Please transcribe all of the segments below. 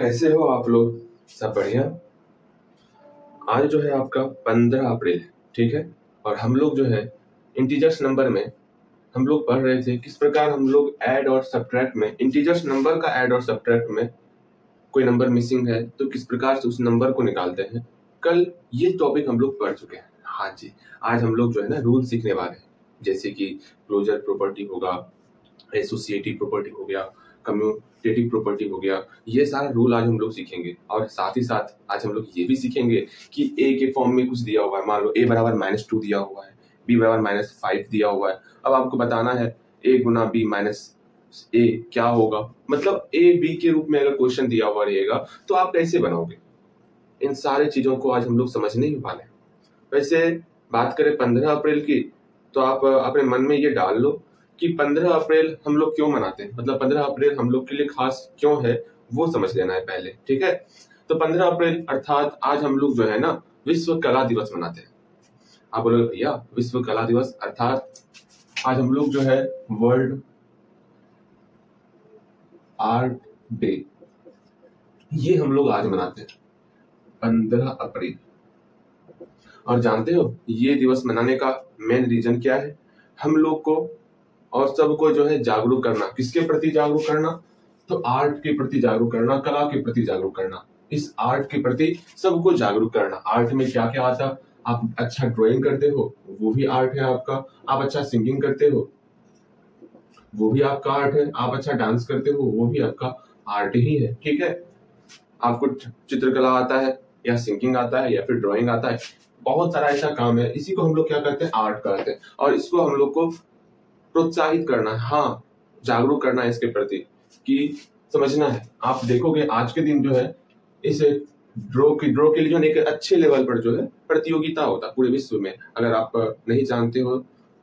कैसे हो आप लोग? सब बढ़िया? आज जो है आपका पंद्रह अप्रैल, ठीक है? और हम लोग जो है इंटीजर्स नंबर में हम लोग पढ़ रहे थे, किस प्रकार हम लोग ऐड और सब्ट्रैक्ट में इंटीजर्स नंबर का ऐड और सब्ट्रैक्ट में कोई नंबर मिसिंग है तो किस प्रकार से उस नंबर को निकालते हैं? कल ये टॉपिक हम लोग पढ़ चुके हैं। हाँ जी, आज हम लोग जो है ना रूल सीखने वाले हैं। जैसे कि क्लोजर प्रॉपर्टी होगा एसोसिएटिव प्रॉपर्टी हो गया कम्यूटेटिव प्रॉपर्टी हो गया। ये सारा रूल आज हम लोग सीखेंगे। और साथ ही साथ आज हम लोग ये भी सीखेंगे कि ए के फॉर्म में कुछ दिया हुआ है। मान लो ए बराबर माइनस टू दिया हुआ है बी बराबर माइनस फाइव दिया हुआ है। अब आपको बताना है ए गुना बी माइनस ए क्या होगा? मतलब ए बी के रूप में अगर क्वेश्चन दिया हुआ रहेगा तो आप कैसे बनाओगे इन सारे चीज़ों को आज हम लोग समझने ही वाले हैं। वैसे बात करें पंद्रह अप्रैल की तो आप अपने मन में ये डाल लो कि पंद्रह अप्रैल हम लोग क्यों मनाते हैं? मतलब पंद्रह अप्रैल हम लोग के लिए खास क्यों है, वो समझ लेना है पहले, ठीक है? तो पंद्रह अप्रैल अर्थात आज हम लोग जो है ना, विश्व कला दिवस मनाते हैं। आप बोलोगे, भैया, विश्व कला दिवस? अर्थात आज हम लोग जो है वर्ल्ड आर्ट डे ये हम लोग आज मनाते हैं, पंद्रह अप्रैल। और जानते हो, ये दिवस मनाने का मेन रीजन क्या है? हम लोग को और सबको जो है जागरूक करना। किसके प्रति जागरूक करना? तो आर्ट के प्रति जागरूक करना, कला के प्रति जागरूक करना। इस आर्ट के प्रति सबको जागरूक करना। आर्ट में क्या क्या आता? आप अच्छा ड्राइंग करते हो, वो भी आर्ट है आपका। आप अच्छा सिंगिंग करते हो, वो भी आपका आर्ट है। आप अच्छा डांस करते हो, वो भी आपका आर्ट ही है। ठीक है? आपको चित्रकला आता है, या सिंगिंग आता है, या फिर ड्राइंग आता है, बहुत सारा ऐसा काम है। इसी को हम लोग क्या करते हैं? आर्ट करते हैं। और इसको हम लोग को प्रोत्साहित करना है। हाँ जागरूक करना है इसके प्रति कि समझना है। आप देखोगे आज के दिन जो है, इस ड्रॉ की, ड्रॉ के लिए जो एक अच्छे लेवल पर जो है प्रतियोगिता होता पूरे विश्व में। अगर आप नहीं जानते हो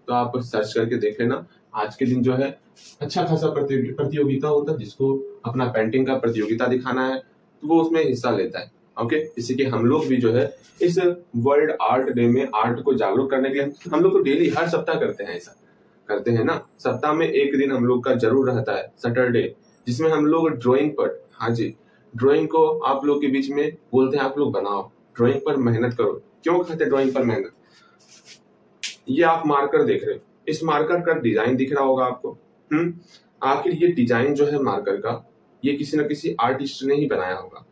तो आप सर्च करके देख लेना। आज के दिन जो है अच्छा खासा प्रतियोगिता होता है जिसको अपना पेंटिंग का प्रतियोगिता दिखाना है तो वो उसमें हिस्सा लेता है। ओके? इसी के हम लोग भी जो है, इस वर्ल्ड आर्ट डे में आर्ट को जागरूक करने के लिए हम लोग तो डेली, हर सप्ताह करते हैं ऐसा। करते हैं ना? सप्ताह में एक दिन हम लोग का ज़रूर रहता है सैटरडे जिसमें हम लोग ड्राइंग पर हाँ जी ड्राइंग को आप लोग के बीच में बोलते हैं, आप लोग बनाओ ड्राइंग पर मेहनत करो। क्यों कहते हैं ड्राइंग पर मेहनत? ये आप मार्कर देख रहे हो। इस मार्कर का डिज़ाइन दिख रहा होगा आपको। हम्म? आखिर ये डिज़ाइन जो है मार्कर का, ये किसी न किसी आर्टिस्ट ने ही बनाया होगा।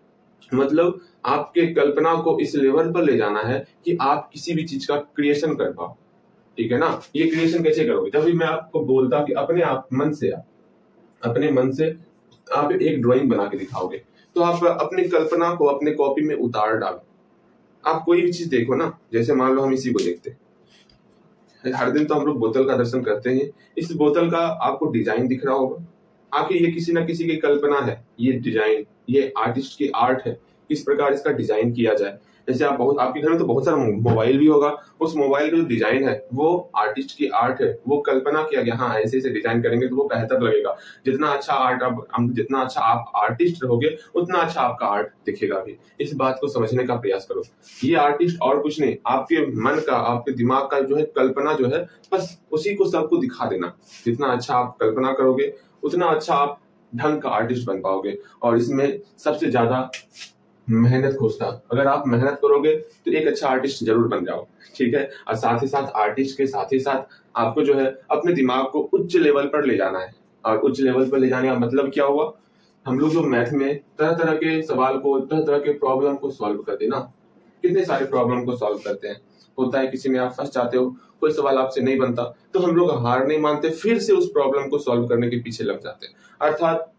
मतलब आपके कल्पना को इस लेवल पर ले जाना है कि आप किसी भी चीज़ का क्रिएशन कर पाओ। ठीक है ना? ये क्रिएशन कैसे करोगे? तभी मैं आपको बोलता कि अपने आप मन से आप, अपने मन से आप एक ड्राइंग बना के दिखाओगे। तो आप अपनी कल्पना को अपने कॉपी में उतार डालो। आप कोई भी चीज़ देखो ना, जैसे मान लो हम इसी को देखते हर दिन तो हम लोग बोतल का दर्शन करते हैं। इस बोतल का आपको डिज़ाइन दिख रहा होगा। आखिर ये किसी ना किसी की कल्पना है। ये डिज़ाइन ये आर्टिस्ट की आर्ट है। किस प्रकार इसका डिज़ाइन किया जाए? जैसे आप बहुत, आपके घर में तो बहुत सारा मोबाइल भी होगा। उस मोबाइल का जो डिज़ाइन है, वो आर्टिस्ट की आर्ट है, वो कल्पना किया गया हाँ ऐसे ऐसे डिज़ाइन करेंगे तो वो बेहतर लगेगा। जितना अच्छा आर्ट आप जितना अच्छा आप आर्टिस्ट रहोगे, उतना अच्छा आपका आर्ट दिखेगा भी। इस बात को समझने का प्रयास करो। ये आर्टिस्ट और कुछ नहीं, आपके मन का, आपके दिमाग का जो है, कल्पना जो है, बस उसी को सबको दिखा देना। जितना अच्छा आप कल्पना करोगे, उतना अच्छा आप ढंग का आर्टिस्ट बन पाओगे। और इसमें सबसे ज़्यादा मेहनत खोजता अगर आप मेहनत करोगे तो एक अच्छा आर्टिस्ट ज़रूर बन जाओ। ठीक है? और साथ ही साथ आर्टिस्ट के साथ ही साथ आपको जो है, अपने दिमाग को उच्च लेवल पर ले जाना है। और उच्च लेवल पर ले जाने का मतलब क्या हुआ? हम लोग जो मैथ में तरह तरह के सवाल को तरह तरह के प्रॉब्लम को सॉल्व करते ना। कितने सारे प्रॉब्लम को सॉल्व करते हैं? होता है किसी में आप फंस जाते हो, कोई सवाल आपसे नहीं बनता तो हम लोग हार नहीं मानते, फिर से उस प्रॉब्लम को सॉल्व करने के पीछे लग जाते हैं। अर्थात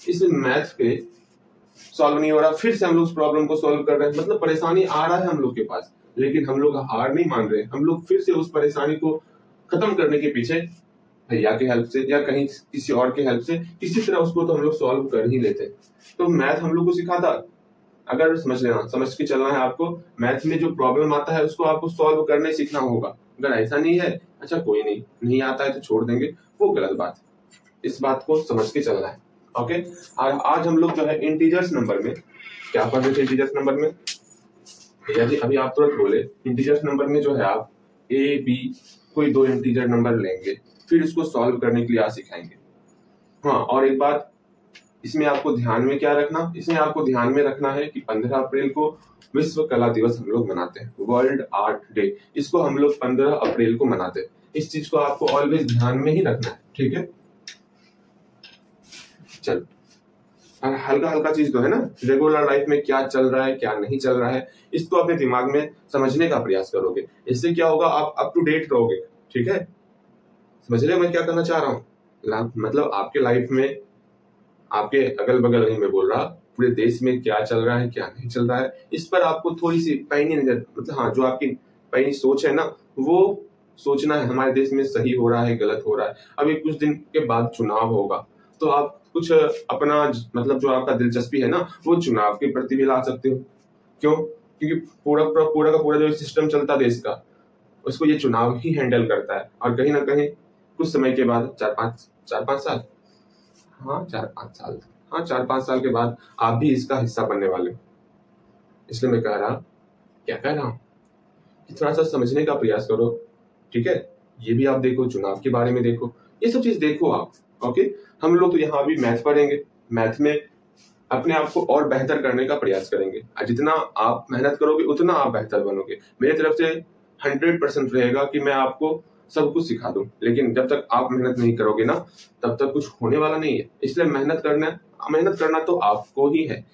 इस मैथ के सॉल्व नहीं हो रहा। फिर से हम लोग प्रॉब्लम को सॉल्व कर रहे हैं। मतलब परेशानी आ रहा है हम लोग के पास, लेकिन हम लोग हार नहीं मान रहे। हम लोग फिर से उस परेशानी को खत्म करने के पीछे भैया के हेल्प से या कहीं किसी और के हेल्प से किसी तरह उसको तो हम लोग सॉल्व कर ही लेते। तो मैथ हम लोग को सिखाता। अगर समझ लेना, समझ के चलना है आपको मैथ में जो प्रॉब्लम आता है उसको आपको सॉल्व करने सीखना होगा। अगर ऐसा नहीं है अच्छा कोई नहीं नहीं आता है तो छोड़ देंगे। वो गलत बात इस बात को समझ के चलना है। ओके आज हम लोग जो है इंटीजर्स नंबर में, क्या पढ़ रहे थे इंटीजर्स नंबर में? यदि अभी आप तुरंत बोले इंटीजर्स नंबर में जो है आप ए बी कोई दो इंटीजर नंबर लेंगे, फिर इसको सॉल्व करने के लिए आज सिखाएँगे। हाँ और एक बात, इसमें आपको ध्यान में क्या रखना? इसमें आपको ध्यान में रखना है कि 15 अप्रैल को विश्व कला दिवस हम लोग मनाते हैं वर्ल्ड आर्ट डे इसको हम लोग 15 अप्रैल को मनाते हैं। इस चीज़ को आपको ऑलवेज ध्यान में ही रखना है, ठीक है? चल। हल्का हल्का चीज़ तो है ना? रेगुलर लाइफ में क्या चल रहा है, क्या नहीं चल रहा है, इसको अपने दिमाग में समझने का प्रयास करोगे। इससे क्या होगा, आप अप टू डेट रहोगे, ठीक है? समझ रहे मैं क्या करना चाह रहा हूँ? मतलब आपके लाइफ में, आपके अगल बगल नहीं मैं बोल रहा, पूरे देश में क्या चल रहा है, क्या नहीं चल रहा है, इस पर आपको थोड़ी सी पैनी नज़र मतलब हाँ जो आपकी पैनी सोच है ना, वो सोचना है, हमारे देश में सही हो रहा है, गलत हो रहा है। अभी कुछ दिन के बाद चुनाव होगा तो आप कुछ अपना मतलब जो आपका दिलचस्पी है ना, वो चुनाव के प्रति भी ला सकते हो। क्यों? क्योंकि पूरा पूरा पूरा का पूरा जो सिस्टम चलता देश का, उसको ये चुनाव ही हैंडल करता है। और कहीं ना कहीं कुछ समय के बाद, चार पाँच चार पाँच साल? हाँ चार पाँच साल। हाँ चार पाँच साल के बाद आप भी इसका हिस्सा बनने वाले इसलिए मैं कह रहा, क्या कह रहा हूँ? कि थोड़ा सा समझने का प्रयास करो। ठीक है? ये भी आप देखो, चुनाव के बारे में देखो। ये सब चीज़ देखो आप। ओके हम लोग तो यहाँ अभी मैथ पढ़ेंगे। मैथ में अपने आप को और बेहतर करने का प्रयास करेंगे। जितना आप मेहनत करोगे, उतना आप बेहतर बनोगे। मेरी तरफ़ से हंड्रेड परसेंट रहेगा कि मैं आपको सब कुछ सिखा दूँ। लेकिन जब तक आप मेहनत नहीं करोगे ना, तब तक कुछ होने वाला नहीं है। इसलिए मेहनत करना मेहनत करना तो आपको ही है।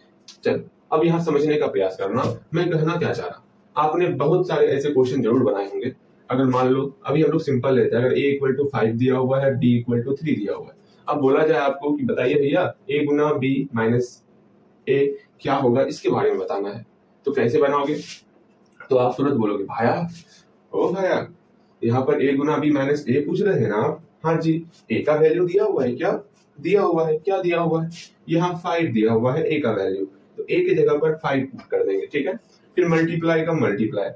चल, अब यहाँ समझने का प्रयास करना। मैं कहना क्या चाह रहा? आपने बहुत सारे ऐसे क्वेश्चन ज़रूर बनाए होंगे। अगर मान लो, अभी हम लोग सिंपल लेते हैं, अगर ए इक्वल टू फाइव दिया हुआ है बी इक्वल टू थ्री दिया हुआ है। अब बोला जाए आपको कि बताइए भैया ए गुना बी माइनस ए क्या होगा, इसके बारे में बताना है। तो कैसे बनाओगे? तो आप तुरंत बोलोगे, भाया, ओ भाया, यहाँ पर ए गुना बी माइनस ए पूछ रहे हैं ना आप? हाँ जी ए का वैल्यू दिया हुआ है क्या? दिया हुआ है, क्या दिया हुआ है? यहाँ फाइव दिया हुआ है ए का वैल्यू तो ए की जगह पर फाइव कर देंगे, ठीक है? फिर मल्टीप्लाई का मल्टीप्लाई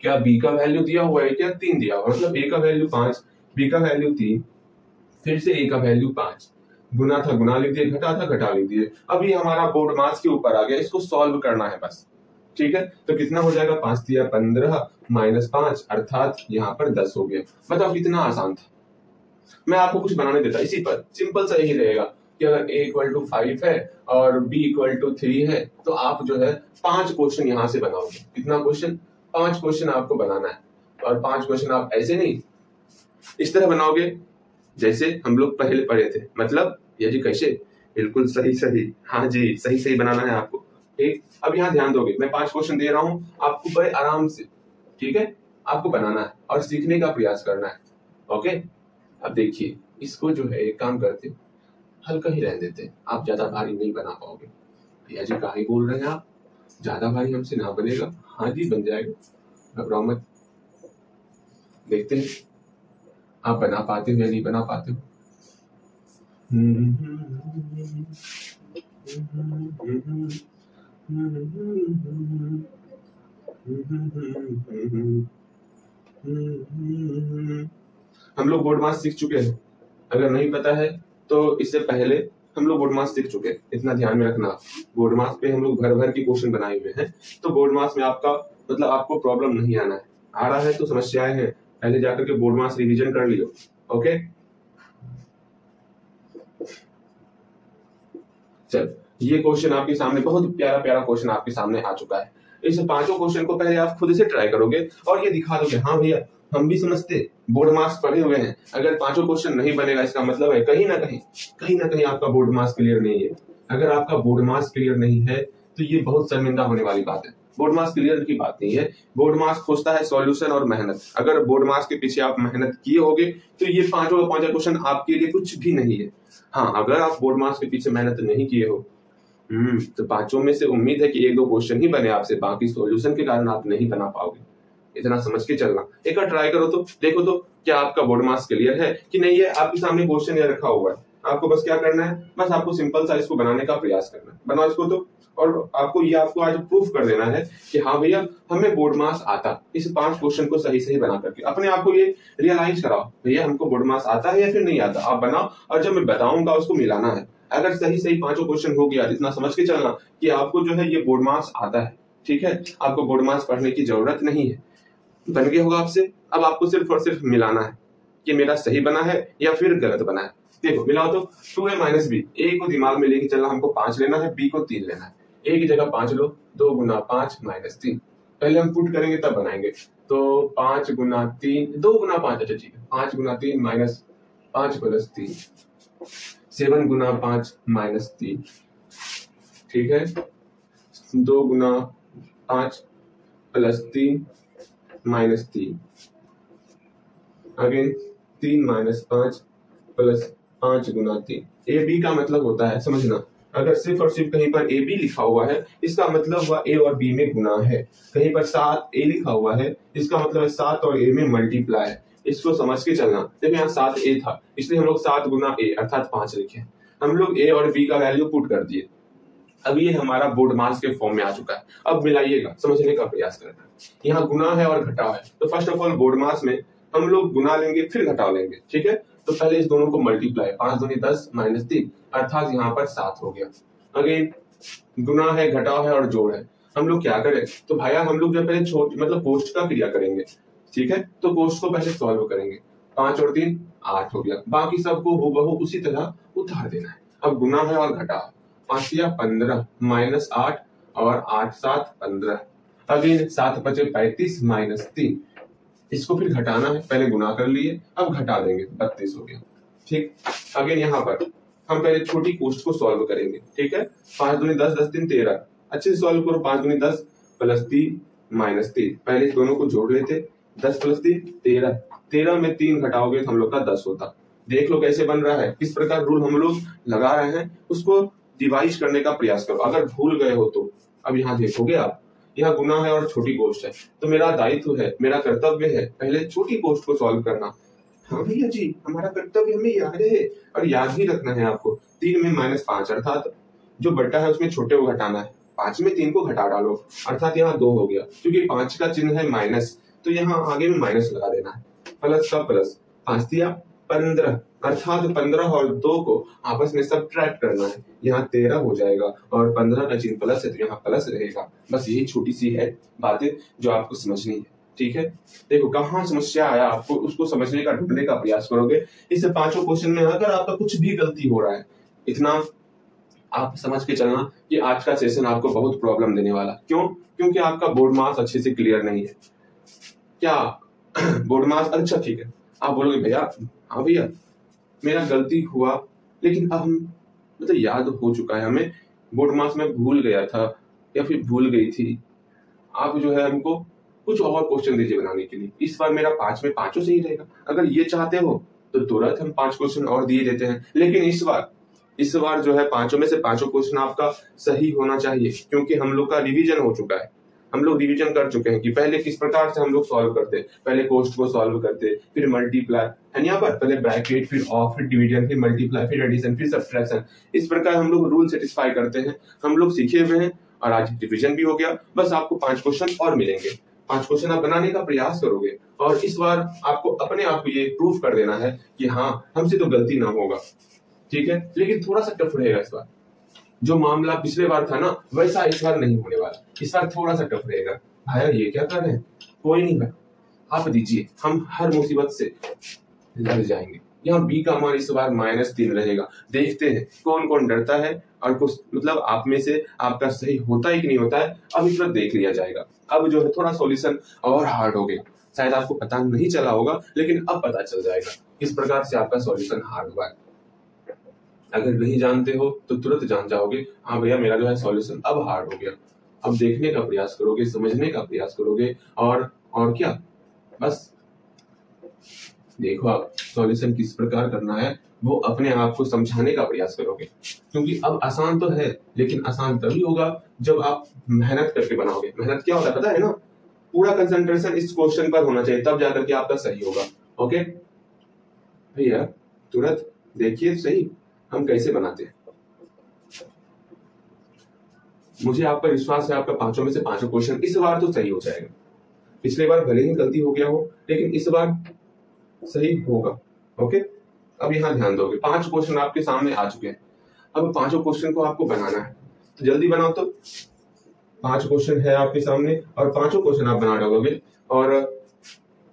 क्या बी का वैल्यू दिया हुआ है क्या? तीन दिया हुआ मतलब ए का वैल्यू पाँच बी का वैल्यू तीन, फिर से ए का वैल्यू पाँच। गुना था, गुना लिख दिए, घटा था, घटा लिख दिए। अभी हमारा बोर्ड मार्क्स के ऊपर आ गया, इसको सॉल्व करना है बस। ठीक है? तो कितना हो जाएगा? पाँच दिया पंद्रह माइनस पाँच, अर्थात यहाँ पर दस हो गया। बताओ कितना आसान था। मैं आपको कुछ बनाने देता इसी पर। सिंपल सा यही रहेगा कि अगर ए इक्वल टू फाइव है और बी इक्वल टू थ्री है तो आप जो है पाँच क्वेश्चन यहाँ से बनाओगे। कितना क्वेश्चन पाँच क्वेश्चन आपको बनाना है। और पाँच क्वेश्चन आप ऐसे नहीं, इस तरह बनाओगे जैसे हम लोग पहले पढ़े थे। मतलब ये जी कैसे? बिल्कुल सही सही। हाँ जी, सही सही बनाना है आपको। ठीक? अब यहाँ ध्यान दोगे। मैं पाँच क्वेश्चन दे रहा हूँ। आपको बड़े आराम से, ठीक है? आपको बनाना है और सीखने का प्रयास करना है। ओके? अब देखिए, इसको जो है, एक काम करते, हल्का ही रहने देते। आप ज़्यादा भारी नहीं बना पाओगे। भैया जी, कहा बोल रहे हैं आप? ज़्यादा भारी हमसे ना बनेगा। हाँ जी, बन जाएगा। घबराओ मत देखते हैं। आप बना पाते हो या नहीं बना पाते हो? हम लोग बोर्ड मास सीख चुके हैं। अगर नहीं पता है तो इससे पहले हम लोग बोर्ड मास सीख चुके हैं, इतना ध्यान में रखना। बोर्ड मास पे हम लोग भर भर के क्वेश्चन बनाए हुए हैं। तो बोर्ड मास में आपका मतलब आपको प्रॉब्लम नहीं आना है। आ रहा है तो समस्याएँ हैं। पहले जाकर के बोर्ड मास रिविजन कर लियो ओके चल, ये क्वेश्चन आपके सामने, बहुत प्यारा प्यारा क्वेश्चन आपके सामने आ चुका है। इस पाँचों क्वेश्चन को पहले आप खुद से ट्राई करोगे और ये दिखा दोगे हाँ भैया हम भी समझते बोर्ड मार्क्स पढ़े हुए हैं। अगर पाँचों क्वेश्चन नहीं बनेगा, इसका मतलब है कहीं ना कहीं कहीं ना कहीं आपका बोर्ड मार्क्स क्लियर नहीं है। अगर आपका बोर्ड मार्क्स क्लियर नहीं है तो ये बहुत शर्मिंदा होने वाली बात है। बोर्ड मार्क्स क्लियर की बात नहीं है। बोर्ड मार्क्स खोजता है सॉल्यूशन और मेहनत। अगर बोर्ड मार्क्स के पीछे आप मेहनत किए होगे तो ये पाँचों पाँचों क्वेश्चन आपके लिए कुछ भी नहीं है। हाँ अगर आप बोर्ड मार्क्स के पीछे मेहनत नहीं किए हो हम्म तो पाँचों में से उम्मीद है कि एक दो क्वेश्चन ही बने आपसे। बाकी सॉल्यूशन के कारण आप नहीं बना पाओगे। इतना समझ के चलना। एक बार ट्राई करो तो देखो तो क्या आपका बोर्ड मार्क्स क्लियर है कि नहीं है, आपके सामने क्वेश्चन ये रखा हुआ है। आपको बस क्या करना है? बस आपको सिंपल सा इसको बनाने का प्रयास करना है। बनाओ इसको तो। और आपको ये आपको आज प्रूफ कर देना है कि हाँ भैया, हमें बोर्ड मास आता। इस पाँच क्वेश्चन को सही सही बना करके। अपने आप को ये रियलाइज़ कराओ, भैया, हमको बोर्ड मास आता है या फिर नहीं आता? आप बनाओ। और जब मैं बताऊँगा, उसको मिलाना है। अगर सही सही पाँचों क्वेश्चन हो गया इतना समझ के चलना कि आपको जो है ये बोर्ड मास आता है, ठीक है? आपको बोर्ड मास पढ़ने की ज़रूरत नहीं है। बन गया होगा आपसे। अब आपको सिर्फ़ और सिर्फ़ मिलाना है कि मेरा सही बना है या फिर गलत बना है। देखो, मिलाओ तो। Two a minus b. A को दिमाग में लेके चलना, हमको पाँच लेना है, बी को तीन लेना है। ए की जगह पाँच लो, दो गुना पाँच माइनस तीन। पहले हम पुट करेंगे, तब बनाएँगे। तो पाँच गुना तीन, दो गुना पाँच अच्छा ठीक है। पाँच गुना तीन माइनस पाँच प्लस तीन। सेवन गुना पाँच माइनस तीन। ठीक है? दो गुना पाँच प्लस तीन। माइनस तीन अगेन तीन माइनस पाँच प्लस पाँच गुना तीन ए बी का मतलब होता है, समझना। अगर सिर्फ़ और सिर्फ़ कहीं पर ए बी लिखा हुआ है, इसका मतलब हुआ ए और बी में गुना है। कहीं पर सात ए लिखा हुआ है, इसका मतलब है सात और ए में मल्टीप्लाई है। इसको समझ के चलना। देखो यहाँ सात ए था, इसलिए हम लोग सात गुना ए अर्थात पाँच लिखे। हम लोग ए और बी का वैल्यू पुट कर दिए। अब ये हमारा बोर्ड मार्क्स के फॉर्म में आ चुका है। अब मिलाइएगा, समझने का प्रयास करना यहाँ गुना है और घटाव है। तो first of all board marks में हम लोग गुना लेंगे, फिर घटाव लेंगे, ठीक है? तो पहले इस दोनों को मल्टीप्लाई पाँच दूनी दस माइनस तीन, अर्थात यहाँ पर सात हो गया। अगेन, गुना है, घटाव है और जोड़ है। हम लोग क्या करें? तो भाया, हम लोग जब पहले छोट मतलब पोस्ट का क्रिया करेंगे, ठीक है? तो पोस्ट को पहले सॉल्व करेंगे। पाँच और तीन, आठ हो गया। बाकी सबको हो बहु उसी तरह उतार देना है। अब गुना है और घटाव। पाँच या पंद्रह, माइनस आठ और आठ सात पंद्रह। अगेन सात बचे पैंतीस, माइनस तीन। इसको फिर घटाना है, पहले गुना कर लिए, अब घटा देंगे, बत्तीस हो गया। ठीक? अगेन यहाँ पर, हम पहले छोटी पोस्ट को सॉल्व करेंगे। ठीक है? पाँच दूनी दस दस तीन तेरह। अच्छे से सॉल्व करो, पाँच दूनी दस प्लस तीन, माइनस तीन। पहले दोनों को जोड़ लेते, दस प्लस तीन, तेरह। तेरह में तीन घटाओगे तो हम लोग का दस होता। देख लो कैसे बन रहा है, किस प्रकार रूल हम लोग लगा रहे हैं, उसको डिवाइस करने का प्रयास करो। अगर भूल गए हो तो। अब यहाँ देखोगे आप, यह गुना है और छोटी गोष्ठ है। तो मेरा दायित्व है, मेरा कर्तव्य है पहले छोटी गोष्ठ को सॉल्व करना। हाँ भैया जी, हमारा कर्तव्य हमें याद है और याद भी रखना है आपको। तीन में माइनस पाँच, अर्थात जो बट्टा है उसमें छोटे को घटाना है। पाँच में तीन को घटा डालो, अर्थात यहाँ दो हो गया। क्योंकि पाँच का चिन्ह है माइनस तो यहाँ आगे में माइनस लगा देना है। प्लस का प्लस। पाँच दिया पंद्रह, अर्थात पंद्रह और दो को आपस में सब करना है। यहाँ तेरह हो जाएगा और पंद्रह का चिन्ह प्लस है तो यहाँ प्लस रहेगा। बस यही छोटी सी है बातें जो आपको समझनी है, ठीक है? देखो, कहाँ समस्या आया आपको, उसको समझने का, ढूँढने का प्रयास करोगे। इस पाँचों क्वेश्चन में अगर आपका कुछ भी गलती हो रहा है, इतना आप समझ के चलना कि आज का सेशन आपको बहुत प्रॉब्लम देने वाला। क्यों? क्योंकि आपका बोर्ड मार्क्स अच्छे से क्लियर नहीं है। क्या? बोर्ड मार्क्स अच्छा ठीक है। आप बोलोगे, भैया हाँ भैया, मेरा गलती हुआ, लेकिन अब मतलब याद हो चुका है हमें बोर्ड मार्क्स में भूल गया था, या फिर भूल गई थी। आप जो है हमको कुछ और क्वेश्चन दीजिए बनाने के लिए। इस बार मेरा पाँच में पाँचों से ही रहेगा। अगर ये चाहते हो तो तुरंत हम पाँच क्वेश्चन और दिए देते हैं। लेकिन इस बार इस बार जो है पाँचों में से पाँचों क्वेश्चन आपका सही होना चाहिए, क्योंकि हम लोग का रिवीजन हो चुका है। हम लोग रिवीजन कर चुके हैं कि पहले किस प्रकार से हम लोग सॉल्व करते, पहले कोस्ट को सॉल्व करते, फिर मल्टीप्लाई है यहाँ पर पहले ब्रैकेट फिर ऑफ़ फिर डिवीज़न फिर मल्टीप्लाई फिर एडिशन फिर सब्ट्रैक्शन इस प्रकार हम लोग रूल सेटिस्फाई करते हैं। हम लोग सीखे हुए हैं और आज डिवीज़न भी हो गया। बस आपको पाँच क्वेश्चन और मिलेंगे। पाँच क्वेश्चन आप बनाने का प्रयास करोगे और इस बार आपको अपने आप को ये प्रूफ कर देना है कि हाँ हमसे तो गलती ना होगा। ठीक है? लेकिन थोड़ा सा टफ रहेगा इस बार। जो मामला पिछले बार था ना, वैसा इस बार नहीं होने वाला। इस बार थोड़ा सा टफ रहेगा। भाई ये क्या कर रहे हैं? कोई नहीं भाई आप दीजिए, हम हर मुसीबत से लड़ जाएँगे। यहाँ बी का मान इस बार माइनस तीन रहेगा। देखते हैं कौन कौन डरता है और कुछ मतलब आप में से आपका सही होता है कि नहीं होता है अब इस बार देख लिया जाएगा। अब जो है, थोड़ा सॉल्यूशन और हार्ड हो गया। शायद आपको पता नहीं चला होगा, लेकिन अब पता चल जाएगा। किस प्रकार से आपका सॉल्यूशन हार्ड हुआ है। अगर नहीं जानते हो तो तुरंत जान जाओगे हाँ भैया, मेरा जो है सॉल्यूशन अब हार्ड हो गया। अब देखने का प्रयास करोगे, समझने का प्रयास करोगे, और और क्या? बस। देखो आप सॉल्यूशन किस प्रकार करना है, वो अपने आप को समझाने का प्रयास करोगे। क्योंकि अब आसान तो है, लेकिन आसान तभी होगा जब आप मेहनत करके बनाओगे। मेहनत क्या होता है, पता है ना? पूरा कंसंट्रेशन इस क्वेश्चन पर होना चाहिए, तब जाकर के आपका सही होगा। ओके भैया, तुरंत देखिए सही। हम कैसे बनाते हैं? मुझे आप पर विश्वास है, आपका पाँचों में से पाँचों क्वेश्चन इस बार तो सही हो जाएगा। पिछले बार भले ही गलती हो गया हो, लेकिन इस बार सही होगा, ओके? अब यहाँ ध्यान दोगे, पाँच क्वेश्चन आपके सामने आ चुके हैं। अब पाँचों क्वेश्चन को आपको बनाना है। तो जल्दी बनाओ तो। पाँच क्वेश्चन है आपके सामने और पाँचों क्वेश्चन आप बना डालोगे और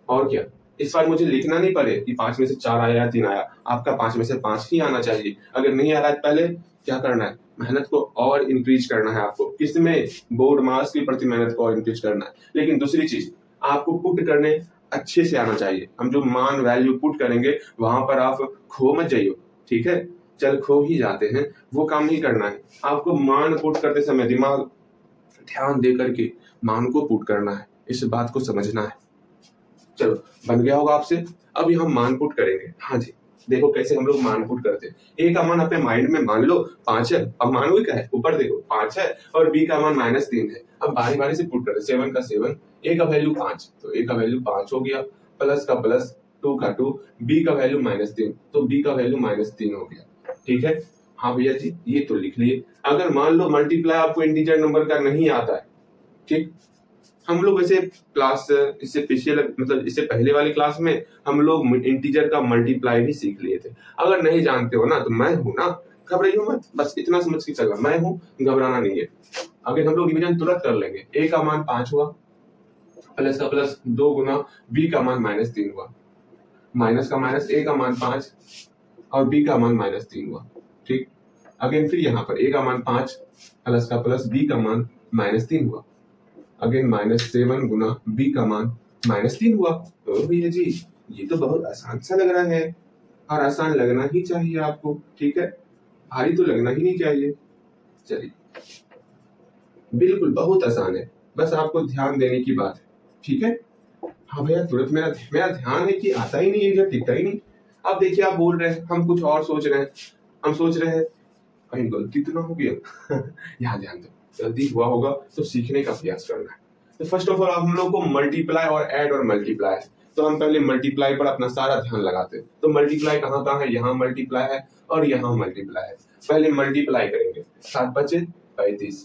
और क्या? इस बार मुझे लिखना नहीं पड़े कि पाँच में से चार आया या तीन आया। आपका पाँच में से पाँच ही आना चाहिए। अगर नहीं आ रहा है पहले, क्या करना है? मेहनत को और इंक्रीज करना है आपको। किसमें बोर्ड मार्क्स की प्रति मेहनत को और इंक्रीज करना है। लेकिन दूसरी चीज़, आपको पुट करने अच्छे से आना चाहिए। हम जो मान वैल्यू पुट करेंगे, वहाँ पर आप खो मत जाइए ठीक है? चल, खो ही जाते हैं। वो काम नहीं करना है। आपको मान पुट करते समय दिमाग, ध्यान दे करके मान को पुट करना है। इस बात को समझना है। चलो, बन गया होगा आपसे। अब यहाँ मान पुट करेंगे। हाँ जी, देखो कैसे हम लोग मानपुट करते हैं। ए का मान अपने माइंड में मान लो, पाँच है। अब मान क्या है? ऊपर देखो, पाँच है और बी का मान माइनस तीन है। अब बारी बारी से पुट करते सेवन का सेवन ए का वैल्यू पाँच। तो ए का वैल्यू पाँच हो गया। प्लस का प्लस टू का टू बी का वैल्यू माइनस तीन। तो बी का वैल्यू माइनस तीन हो गया। ठीक है? हाँ भैया जी, ये तो लिख लिए। अगर मान लो मल्टीप्लाई आपको इंटीजर नंबर का नहीं आता है, ठीक? हम लोग वैसे क्लास इससे पिछले मतलब इससे पहले वाली क्लास में हम लोग इंटीजर का मल्टीप्लाई भी सीख लिए थे। अगर नहीं जानते हो ना तो मैं हूँ ना, घबराइयो मत। बस इतना समझ के चलना। मैं हूँ, घबराना नहीं है। अगर हम लोग डिवीज़न तुरंत कर लेंगे। ए का मान पाँच हुआ। प्लस का प्लस दो गुना बी का मान माइनस तीन हुआ। माइनस का माइनस ए का मान पाँच और बी का मान माइनस तीन हुआ। ठीक? अगेन फिर यहाँ पर ए का मान पाँच प्लस का प्लस बी का मान माइनस तीन हुआ। अगेन माइनस सेवन गुना बी का मान माइनस तीन हुआ। तो भैया जी, ये तो बहुत आसान सा लग रहा है और आसान लगना ही चाहिए आपको, ठीक है? भारी तो लगना ही नहीं चाहिए। चलिए। बिल्कुल, बहुत आसान है। बस आपको ध्यान देने की बात है, ठीक है? हाँ भैया, तुरंत मेरा मेरा ध्यान है कि आता ही नहीं है टिकता ही नहीं। अब देखिए, आप बोल रहे हैं, हम कुछ और सोच रहे हैं। हम सोच रहे हैं, कहीं गलती तो ना हो गया। यहाँ ध्यान दो। जल्दी हुआ होगा तो सीखने का प्रयास करना है। तो फ़र्स्ट ऑफ़ ऑल हम लोग को मल्टीप्लाई और एड और मल्टीप्लाई तो हम पहले मल्टीप्लाई पर अपना सारा ध्यान लगाते हैं। तो मल्टीप्लाई कहाँ कहाँ है? यहाँ मल्टीप्लाई है और यहाँ मल्टीप्लाई है। पहले मल्टीप्लाई करेंगे। सात बचे, पैतीस।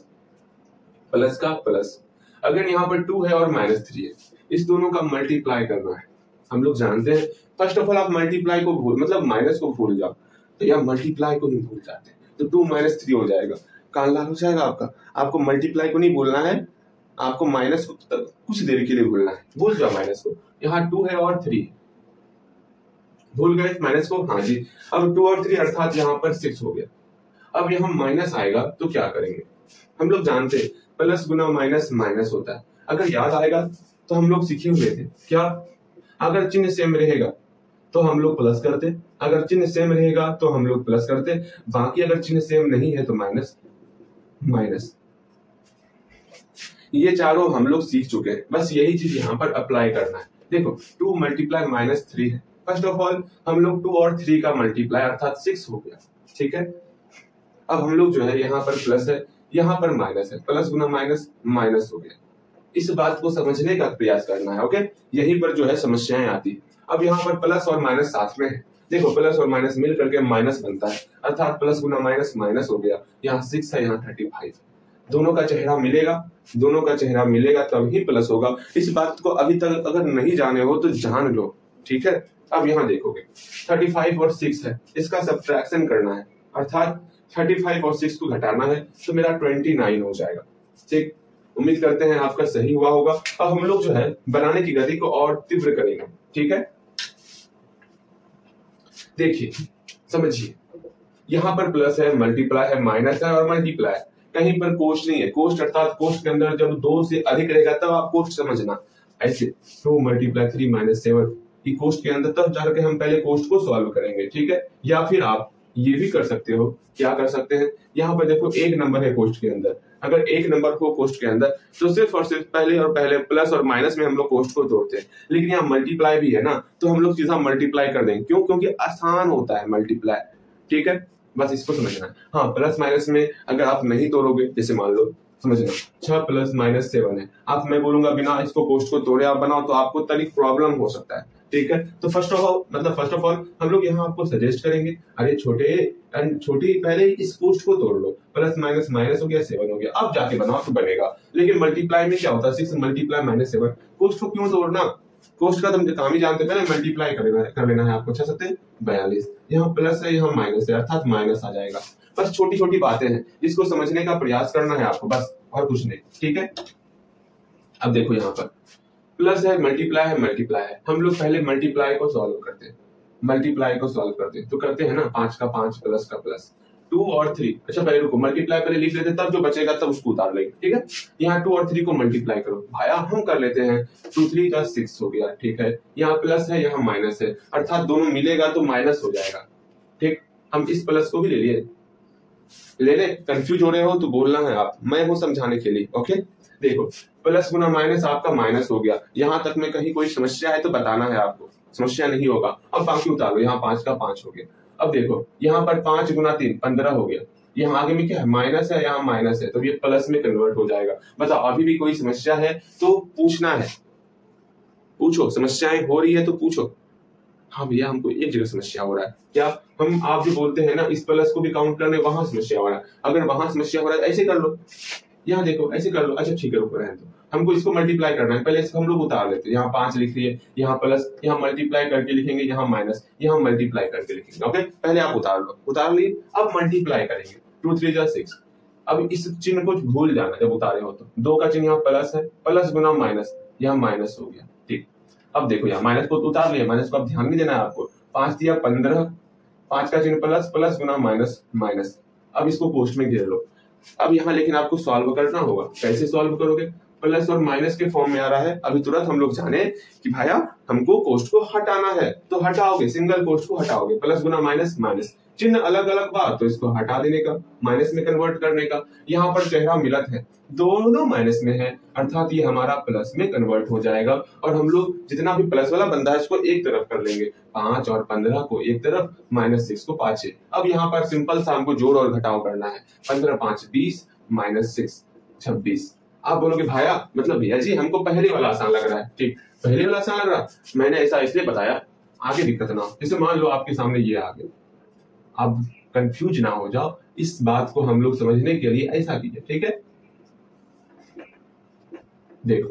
प्लस का प्लस अगर यहाँ पर टू है और माइनस थ्री है, इस दोनों का मल्टीप्लाई करना है। हम लोग जानते हैं फ़र्स्ट ऑफ़ ऑल आप मल्टीप्लाई को भूल मतलब माइनस को भूल जाओ। तो यहाँ मल्टीप्लाई को ही भूल जाते तो टू माइनस थ्री हो जाएगा। लाल हो जाएगा आपका। आपको मल्टीप्लाई को नहीं बोलना है, आपको माइनस को कुछ देर के लिए बोलना है। भूल जाओ माइनस को। यहाँ टू है और थ्री भूल गए माइनस को? हाँ जी। अब टू और थ्री अर्थात यहाँ पर सिक्स हो गया। अब यहाँ माइनस आएगा तो क्या करेंगे? हम लोग जानते प्लस गुना माइनस माइनस होता है। अगर याद आएगा तो हम लोग सीखे हुए थे। क्या? अगर चिन्ह सेम रहेगा तो हम लोग प्लस करते। अगर चिन्ह सेम रहेगा तो हम लोग प्लस करते। बाकी अगर चिन्ह सेम नहीं है तो माइनस माइनस। ये चारों हम लोग सीख चुके हैं। बस यही चीज़ यहाँ पर अप्लाई करना है। देखो टू मल्टीप्लाई माइनस थ्री है। फ़र्स्ट ऑफ़ ऑल हम लोग टू और थ्री का मल्टीप्लाई अर्थात सिक्स हो गया। ठीक है? अब हम लोग जो है यहाँ पर प्लस है, यहाँ पर माइनस है। प्लस गुना माइनस माइनस हो गया। इस बात को समझने का प्रयास करना है ओके यहीं पर जो है समस्याएँ आती है। अब यहाँ पर प्लस और माइनस साथ में है। देखो प्लस और माइनस मिल करके माइनस बनता है। अर्थात प्लस गुना माइनस माइनस हो गया। यहाँ सिक्स है, यहाँ थर्टी फाइव दोनों का चेहरा मिलेगा, दोनों का चेहरा मिलेगा तब ही प्लस होगा। इस बात को अभी तक अगर नहीं जाने हो तो जान लो, ठीक है? अब यहाँ देखोगे। थर्टी फाइव और सिक्स है, इसका सब्ट्रैक्शन करना है। अर्थात थर्टी फाइव और सिक्स को घटाना है तो मेरा ट्वेंटी नाइन हो जाएगा। ठीक? उम्मीद करते हैं आपका सही हुआ होगा। अब हम लोग जो है, बनाने की गति को और तीव्र करेंगे। ठीक है? देखिए, समझिए। यहाँ पर प्लस है मल्टीप्लाई है माइनस है और मल्टीप्लाई कहीं पर कोष्ट नहीं है। कोष्ट अर्थात कोष्ट के अंदर जब दो से अधिक रहेगा, तब आप कोष्ट समझना। ऐसे two multiply three minus seven की कोष्ट के अंदर तब जाकर हम पहले कोष्ट को सॉल्व करेंगे, ठीक है? या फिर आप ये भी कर सकते हो। क्या कर सकते हैं? यहाँ पर देखो, एक नंबर है कोष्ट के अंदर। अगर एक नंबर हो कोष्ट के अंदर तो सिर्फ़ और सिर्फ़ पहले और पहले प्लस और माइनस में हम लोग कोष्ट को तोड़ते हैं। लेकिन यहाँ मल्टीप्लाई भी है ना तो हम लोग सीधा मल्टीप्लाई कर देंगे। क्यों? क्योंकि आसान होता है मल्टीप्लाई ठीक है? बस इसको समझना है। प्लस माइनस में अगर आप नहीं तोड़ोगे, जैसे मान लो, समझना। छह प्लस माइनस सेवन है। आप, मैं बोलूँगा बिना इसको कोष्ट को तोड़े, आप बनाओ तो आपको तरीक प्रॉब्लम हो सकता है। ठीक है? तो फ़र्स्ट ऑफ़ ऑल मतलब फ़र्स्ट ऑफ़ ऑल हम लोग यहाँ आपको सजेस्ट करेंगे, अरे छोटे छोटी, पहले इस पोस्ट को तोड़ लो। प्लस माइनस माइनस हो गया सेवन हो गया। अब जाके बनाओ तो बनेगा। लेकिन मल्टीप्लाई में क्या होता है? सिक्स मल्टीप्लाई माइनस सेवन पोस्ट को क्यों तोड़ना? कोस्ट का तुम काम ही जानते पहले मल्टीप्लाई कर लेना कर लेना है आपको छह सकते बयालीस। यहाँ प्लस है, यहाँ माइनस है, अर्थात माइनस आ जाएगा। बस छोटी छोटी बातें हैं, जिसको समझने का प्रयास करना है आपको, बस, और कुछ नहीं। ठीक है? अब देखो यहाँ पर। प्लस है मल्टीप्लाई है मल्टीप्लाई है। हम लोग पहले मल्टीप्लाई को सॉल्व करते हैं। मल्टीप्लाई को सॉल्व करते हैं। तो करते हैं ना, पाँच का पाँच प्लस का प्लस टू और थ्री अच्छा पहले रुको मल्टीप्लाई पहले लिख लेते तब जो बचेगा, तब उसको उतार लेंगे, ठीक है? यहाँ टू और थ्री को मल्टीप्लाई करो। भाया, हम कर लेते हैं। टू थ्री का सिक्स हो गया, ठीक है? यहाँ प्लस है, यहाँ माइनस है। अर्थात दोनों मिलेगा तो माइनस हो जाएगा, ठीक? हम इस प्लस को भी ले लिए। ले ले कंफ्यूज हो रहे हो तो बोलना है आप। मैं हूँ समझाने के लिए ओके देखो प्लस गुना माइनस आपका माइनस हो गया। यहाँ तक में कहीं कोई समस्या है तो बताना है आपको। समस्या नहीं होगा। अब बाकी उतार। यहाँ पाँच का पाँच हो गया। अब देखो, यहाँ पर पाँच गुना तीन, पंद्रह हो गया। यहाँ आगे में क्या है? माइनस है, यहाँ माइनस है। तो ये प्लस में कन्वर्ट हो जाएगा। बताओ, अभी भी कोई समस्या है तो पूछना है। पूछो, समस्याएँ हो रही है तो पूछो। हाँ भैया, हमको एक जगह समस्या हो रहा है। क्या हम आप जो बोलते हैं ना, इस प्लस को भी काउंट करने, वहाँ समस्या हो रहा है। अगर वहाँ समस्या हो रहा है, ऐसे कर लो। यहाँ देखो, ऐसे कर लो। अच्छा ठीक है ऊपर तो हमको इसको मल्टीप्लाई करना है। पहले इसको हम लोग उतार लेते हैं। यहाँ पाँच लिख लिए, यहाँ प्लस यहाँ मल्टीप्लाई करके लिखेंगे, यहाँ माइनस यहाँ मल्टीप्लाई करके लिखेंगे। ओके पहले आप उतार लो। उतार लिए, अब मल्टीप्लाई करेंगे। टू थ्री जा सिक्स अब इस चिन्ह को भूल जाना, जब उतारे हो तो। दो का चिन्ह यहाँ प्लस है। प्लस गुना माइनस यहाँ माइनस हो गया। ठीक। अब देखो यहाँ माइनस को उतार लिया। माइनस को अब ध्यान नहीं देना है आपको। पाँच दिया पंद्रह। पाँच का चिन्ह प्लस प्लस गुना माइनस माइनस अब इसको पोस्ट में घेर लो। अब यहाँ लेकिन आपको सॉल्व करना होगा। कैसे सॉल्व करोगे? प्लस और माइनस के फॉर्म में आ रहा है। अभी तुरंत हम लोग जाने कि भाया हमको कोस्ट को हटाना है। तो हटाओगे सिंगल कोस्ट को हटाओगे। प्लस गुना माइनस माइनस चिन्ह अलग अलग बात तो इसको हटा देने का माइनस में कन्वर्ट करने का, यहाँ पर चेहरा मिलत है। दोनों माइनस में है, अर्थात ये हमारा प्लस में कन्वर्ट हो जाएगा, और हम लोग जितना भी प्लस वाला बंदा है इसको एक तरफ़ कर लेंगे। पाँच और पंद्रह को एक तरफ़ माइनस सिक्स को पाँच अब यहाँ पर सिंपल सा हमको जोड़ और घटाव करना है। पंद्रह, पाँच, बीस माइनस सिक्स छब्बीस। आप बोलोगे, भाया मतलब भैया जी, हमको पहले वाला आसान लग रहा है। ठीक, पहले वाला आसान लग रहा। मैंने ऐसा इसलिए बताया, आगे दिक्कत ना हो। जैसे मान लो आपके सामने ये आ गया। अब कंफ्यूज ना हो जाओ। इस बात को हम लोग समझने के लिए ऐसा कीजिए, ठीक है? देखो,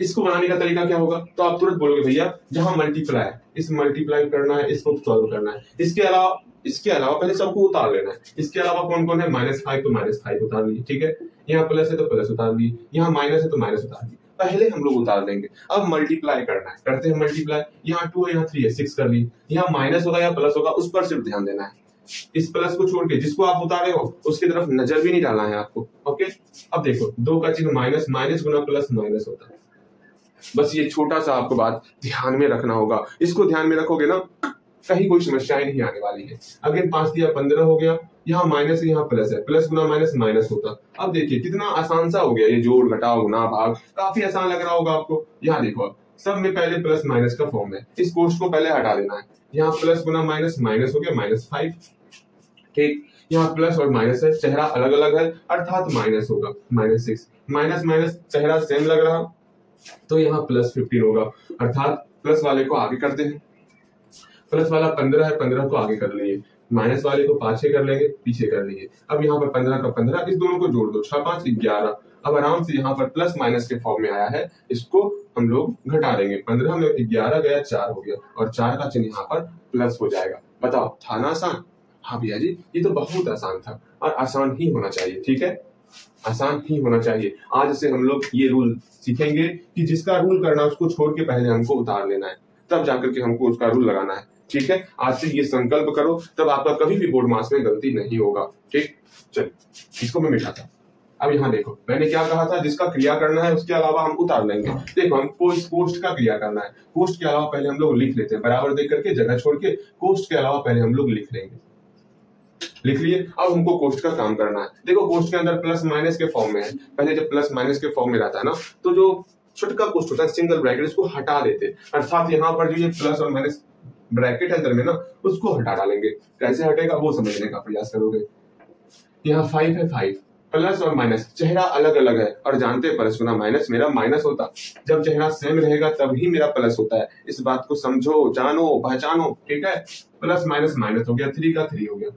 इसको बनाने का तरीका क्या होगा? तो आप तुरंत बोलोगे, भैया, जहाँ मल्टीप्लाई है, इस मल्टीप्लाई करना है, इसको सॉल्व करना है। इसके अलावा इसके अलावा पहले सबको उतार लेना है। इसके अलावा कौन कौन है? माइनस फाइव तो माइनस फाइव उतार लीजिए ठीक है? यहाँ प्लस है तो प्लस उतार दी यहाँ माइनस है तो माइनस उतार दी पहले हम लोग उतार देंगे। अब मल्टीप्लाई करना है। करते हैं मल्टीप्लाई यहाँ टू है, यहाँ थ्री है। सिक्स कर ली। यहाँ माइनस होगा या प्लस होगा। उस पर सिर्फ़ ध्यान देना है। इस प्लस को छोड़ के जिसको आप उतारे हो, उसकी तरफ़ नज़र भी नहीं डालना है आपको। ओके अब देखो, दो का चिन्ह माइनस माइनस गुना प्लस माइनस होता है। बस ये छोटा सा आपको बात ध्यान में रखना होगा। इसको ध्यान में रखोगे ना कहीं कोई समस्याएँ नहीं आने वाली है। अगर पाँच दिया, पंद्रह हो गया। यहाँ माइनस, यहाँ प्लस है। प्लस गुना माइनस माइनस होता। अब देखिए, कितना आसान सा हो गया ये जोड़ घटाओ गुना भाग। काफ़ी आसान लग रहा होगा आपको। यहाँ देखो आप। सब में पहले प्लस, माइनस का फॉर्म है। इस कोर्स को पहले हटा देना है। यहाँ प्लस गुना माइनस माइनस हो गया, माइनस फाइव। ठीक? यहाँ प्लस और माइनस है। चेहरा अलग अलग है। अर्थात माइनस होगा। Minus six. माइनस माइनस, चेहरा सेम लग रहा। तो यहाँ प्लस फिफ्टीन होगा। अर्थात प्लस वाले को आगे करते हैं। प्लस वाला पंद्रह है, पंद्रह को आगे कर लिए माइनस वाले को पाछे कर लेंगे, पीछे कर लिए अब यहाँ पर पंद्रह का पंद्रह, इस दोनों को जोड़ दो छह पाँच, ग्यारह। अब आराम से यहाँ पर प्लस माइनस के फॉर्म में आया है, इसको हम लोग घटा देंगे। पंद्रह में ग्यारह गया, चार हो गया। और चार का चिन्ह यहाँ पर प्लस हो जाएगा। बताओ था ना आसान? हाँ भैया जी, ये तो बहुत आसान था। और आसान ही होना चाहिए, ठीक है? आसान ही होना चाहिए। आज से हम लोग ये रूल सीखेंगे कि जिसका रूल करना उसको छोड़ के पहले हमको उतार लेना है। तब जाकर के हमको उसका रूल लगाना है। ठीक है? आज से ये संकल्प करो, तब आपका कभी भी बोर्ड मास में गलती नहीं होगा, ठीक? चल, इसको मैं मिटाता अब यहाँ देखो, मैंने क्या कहा था? जिसका क्रिया करना है, उसके अलावा हम उतार लेंगे। देखो हमको इस पोस्ट का क्रिया करना है। पोस्ट के अलावा पहले हम लोग लिख लेते हैं। बराबर देख करके, जगह छोड़ के पोस्ट के अलावा पहले हम लोग लिख लेंगे। लिख लिए? अब हमको कोष्ट का काम करना है। देखो कोष्ट के अंदर प्लस माइनस के फॉर्म में है। पहले जब प्लस माइनस के फॉर्म में रहता है ना तो जो छोटका कोष्ट होता है सिंगल ब्रैकेट इसको हटा देते। अर्थात यहाँ पर जो ये प्लस और माइनस ब्रैकेट है अंदर में ना, उसको हटा डालेंगे। कैसे हटेगा, वो समझने का प्रयास करोगे। यहाँ फाइव है फाइव प्लस और माइनस चेहरा अलग अलग है। और जानते हैं प्लस गुना माइनस मेरा माइनस होता। जब चेहरा सेम रहेगा, तभी मेरा प्लस होता है। इस बात को समझो, जानो, पहचानो, ठीक है? प्लस माइनस माइनस हो गया। थ्री का थ्री हो गया।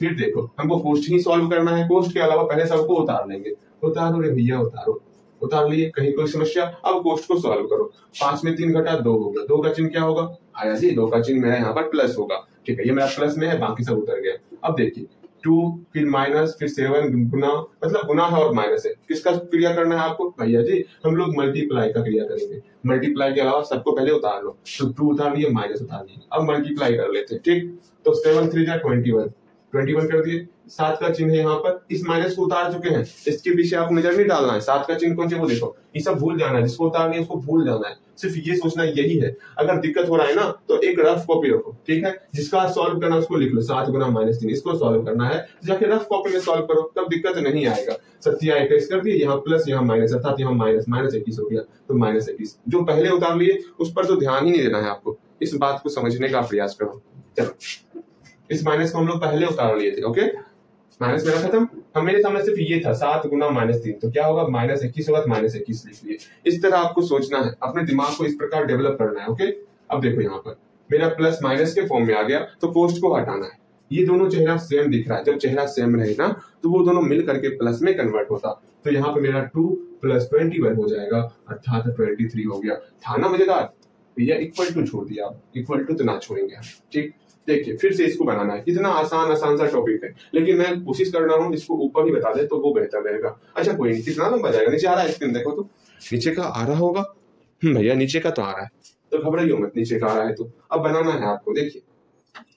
फिर देखो, हमको कोष्ट ही सॉल्व करना है। कोष्ट के अलावा पहले सबको उतार लेंगे। उतारो रे भैया, उतारो। उतार लिए, कहीं कोई समस्या? अब कोष्ट को सॉल्व करो। पाँच में तीन घटा दो हो गया। दो का चिन्ह क्या होगा? आया जी दो का चिन्ह मेरा यहाँ पर प्लस होगा। ठीक है, ये मेरा प्लस में है, बाकी सब उतर गया। अब देखिए टू फिर माइनस फिर सेवन गुना मतलब गुना है और माइनस है। किसका क्रिया करना है आपको? भैया जी, हम लोग मल्टीप्लाई का क्रिया करेंगे। मल्टीप्लाई के अलावा सबको पहले उतार लो। तो टू उतार लिए माइनस उतार लिए। अब मल्टीप्लाई कर लेते ठीक? तो सेवन थ्री जा ट्वेंटी वन ट्वेंटी वन कर दिए। सात का चिन्ह है यहाँ पर। इस माइनस को उतार चुके हैं। इसके पीछे आपको नज़र नहीं डालना है। सात का चिन्ह कौन से वो देखो। ये सब भूल जाना है। जिसको उतारना है, उसको भूल जाना है। सिर्फ़ ये सोचना यही है। अगर दिक्कत हो रहा है ना तो एक रफ कॉपी रखो, ठीक है? जिसका सॉल्व करना उसको लिख लो। सात गुना माइनस तीन। इसको सॉल्व करना है। जाके रफ कॉपी में सॉल्व करो। तब दिक्कत नहीं आएगा। सत्या इक्कीस कर दिए। यहाँ प्लस यहाँ माइनस अर्थात यहाँ माइनस माइनस इक्कीस हो गया। तो माइनस इक्कीस। जो पहले उतार लिए, उस पर तो ध्यान ही नहीं देना है आपको। इस बात को समझने का प्रयास करो। चलो। इस माइनस को हम लोग पहले उतार लिए थे ओके माइनस मेरा खत्म। हम मेरे सामने सिर्फ़ ये था, सात गुना माइनस तीन। तो क्या होगा? माइनस इक्कीस होगा माइनस इक्कीस लिख लिए। इस तरह आपको सोचना है। अपने दिमाग को इस प्रकार डेवलप करना है ओके अब देखो यहाँ पर। मेरा प्लस माइनस के फॉर्म में आ गया तो पोस्ट को हटाना है। ये दोनों चेहरा सेम दिख रहा है। जब चेहरा सेम रहे ना तो वो दोनों मिल करके प्लस में कन्वर्ट होता। तो यहाँ पे मेरा टू प्लस ट्वेंटी वन हो जाएगा, अर्थात ट्वेंटी थ्री हो गया। था ना मज़ेदार? भैया इक्वल टू छोड़ दिया इक्वल टू तो ना छोड़ेंगे ठीक? देखिए फिर से इसको बनाना है। कितना आसान आसान सा टॉपिक है। लेकिन मैं कोशिश कर रहा हूँ इसको ऊपर ही बता दे तो वो बेहतर रहेगा। अच्छा कोई कितना लंबा जाएगा नीचे आ रहा है स्क्रीन देखो तो। नीचे का आ रहा होगा। हम्म, भैया नीचे का तो आ रहा है। तो घबराइयो मत नीचे का आ रहा है तो। अब बनाना है आपको देखिए।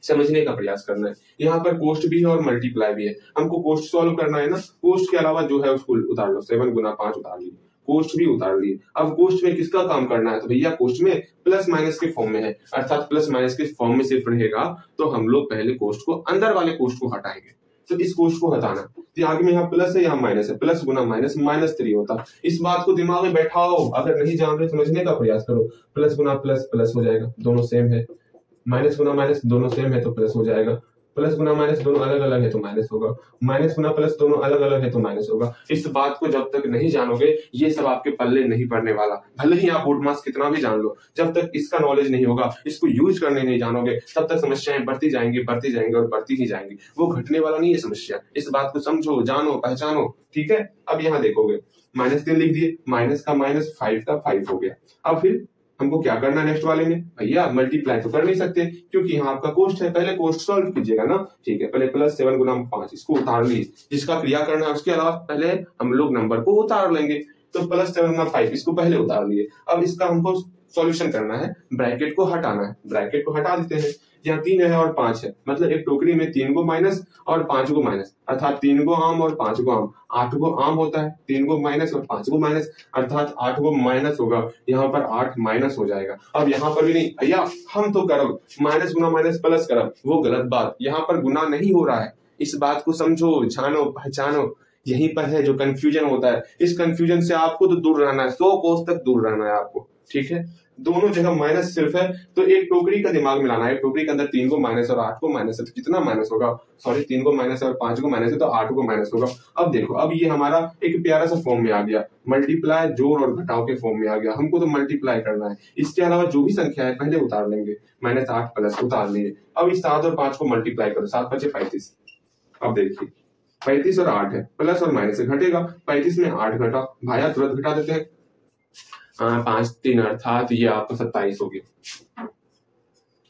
समझने का प्रयास करना है। यहाँ पर कोस्ट भी है और मल्टीप्लाई भी है। हमको कोस्ट सॉल्व करना है ना। कोस्ट के अलावा जो है उसको उतार लो। सेवन गुना पाँच उतार लीजिए। कोस्ट भी उतार लिए अब कोस्ट में किसका काम करना है? तो भैया कोस्ट में प्लस माइनस के फॉर्म में है। अर्थात प्लस माइनस के फॉर्म में सिर्फ़ रहेगा तो हम लोग पहले कोस्ट को अंदर वाले कोस्ट को हटाएँगे। तो इस कोस्ट को हटाना। तो आगे में यहाँ प्लस है, यहाँ माइनस है। प्लस गुना माइनस माइनस थ्री होता। इस बात को दिमाग में बैठाओ। अगर नहीं जान रहे, समझने का प्रयास करो। प्लस गुना प्लस प्लस हो जाएगा। दोनों सेम है। माइनस गुना माइनस दोनों सेम है तो प्लस हो जाएगा। प्लस गुना माइनस दोनों अलग अलग है तो माइनस होगा। माइनस गुना प्लस दोनों अलग अलग है तो माइनस होगा। इस बात को जब तक नहीं जानोगे, ये सब आपके पल्ले नहीं पड़ने वाला। भले ही आप बोर्ड मास कितना भी जान लो, जब तक इसका नॉलेज नहीं होगा, इसको यूज़ करने नहीं जानोगे, तब तक समस्याएँ बढ़ती जाएँगी बढ़ती जाएँगी और बढ़ती ही जाएँगी। वो घटने वाला नहीं है समस्या। इस बात को समझो, जानो, पहचानो, ठीक है? अब यहाँ देखोगे। माइनस तीन लिख दिए, माइनस का माइनस फाइव का फाइव हो गया। अब फिर हमको क्या करना नेक्स्ट वाले में? भैया, आप मल्टीप्लाई तो कर नहीं सकते, क्योंकि यहाँ आपका कोस्ट है, पहले कोस्ट सॉल्व कीजिएगा ना। ठीक है, पहले प्लस सेवन गुना पाँच, इसको उतार लीजिए। जिसका क्रिया करना है, उसके अलावा पहले हम लोग नंबर को उतार लेंगे। तो प्लस सेवन गुना फाइव इसको पहले उतार लिए अब इसका हमको सॉल्यूशन करना है ब्रैकेट को हटाना है। ब्रैकेट को हटा देते हैं। यहाँ तीन है और पाँच है? मतलब एक टोकरी में तीन गो माइनस और पाँच गो माइनस। अर्थात तीन गो आम और पाँच गो आम। आठ गो आम होता है, तीन गो माइनस और पाँच गो माइनस। अर्थात आठ गो माइनस होगा, यहाँ पर आठ माइनस हो जाएगा। अब यहाँ पर भी नहीं भैया हम तो करब माइनस गुना माइनस प्लस करब वो गलत बात। यहाँ पर गुना नहीं हो रहा है। इस बात को समझो, जानो, पहचानो। यहीं पर है जो कंफ्यूजन होता है। इस कंफ्यूजन से आपको तो दूर रहना है, सौ कोस तक दूर रहना है आपको। ठीक है? दोनों जगह माइनस सिर्फ़ है तो एक टोकरी का दिमाग मिलाना है। टोकरी के अंदर तीन को माइनस और आठ को माइनस है तो कितना माइनस होगा? सॉरी तीन को माइनस और पाँच को माइनस है तो आठ को माइनस होगा। अब देखो, अब ये हमारा एक प्यारा सा फॉर्म में आ गया। मल्टीप्लाई जोड़ और घटाव के फॉर्म में आ गया। हमको तो मल्टीप्लाई करना है। इसके अलावा जो भी संख्या है, पहले उतार लेंगे। माइनस आठ प्लस उतार लेंगे अब इस सात और पाँच को मल्टीप्लाई करो। सात पचे पैंतीस। अब देखिए, पैंतीस और आठ है प्लस और माइनस घटेगा। पैंतीस में आठ घटा। भाया, तुरंत घटा देते हैं। पाँच तीन अर्थात ये आपका सत्ताईस हो गया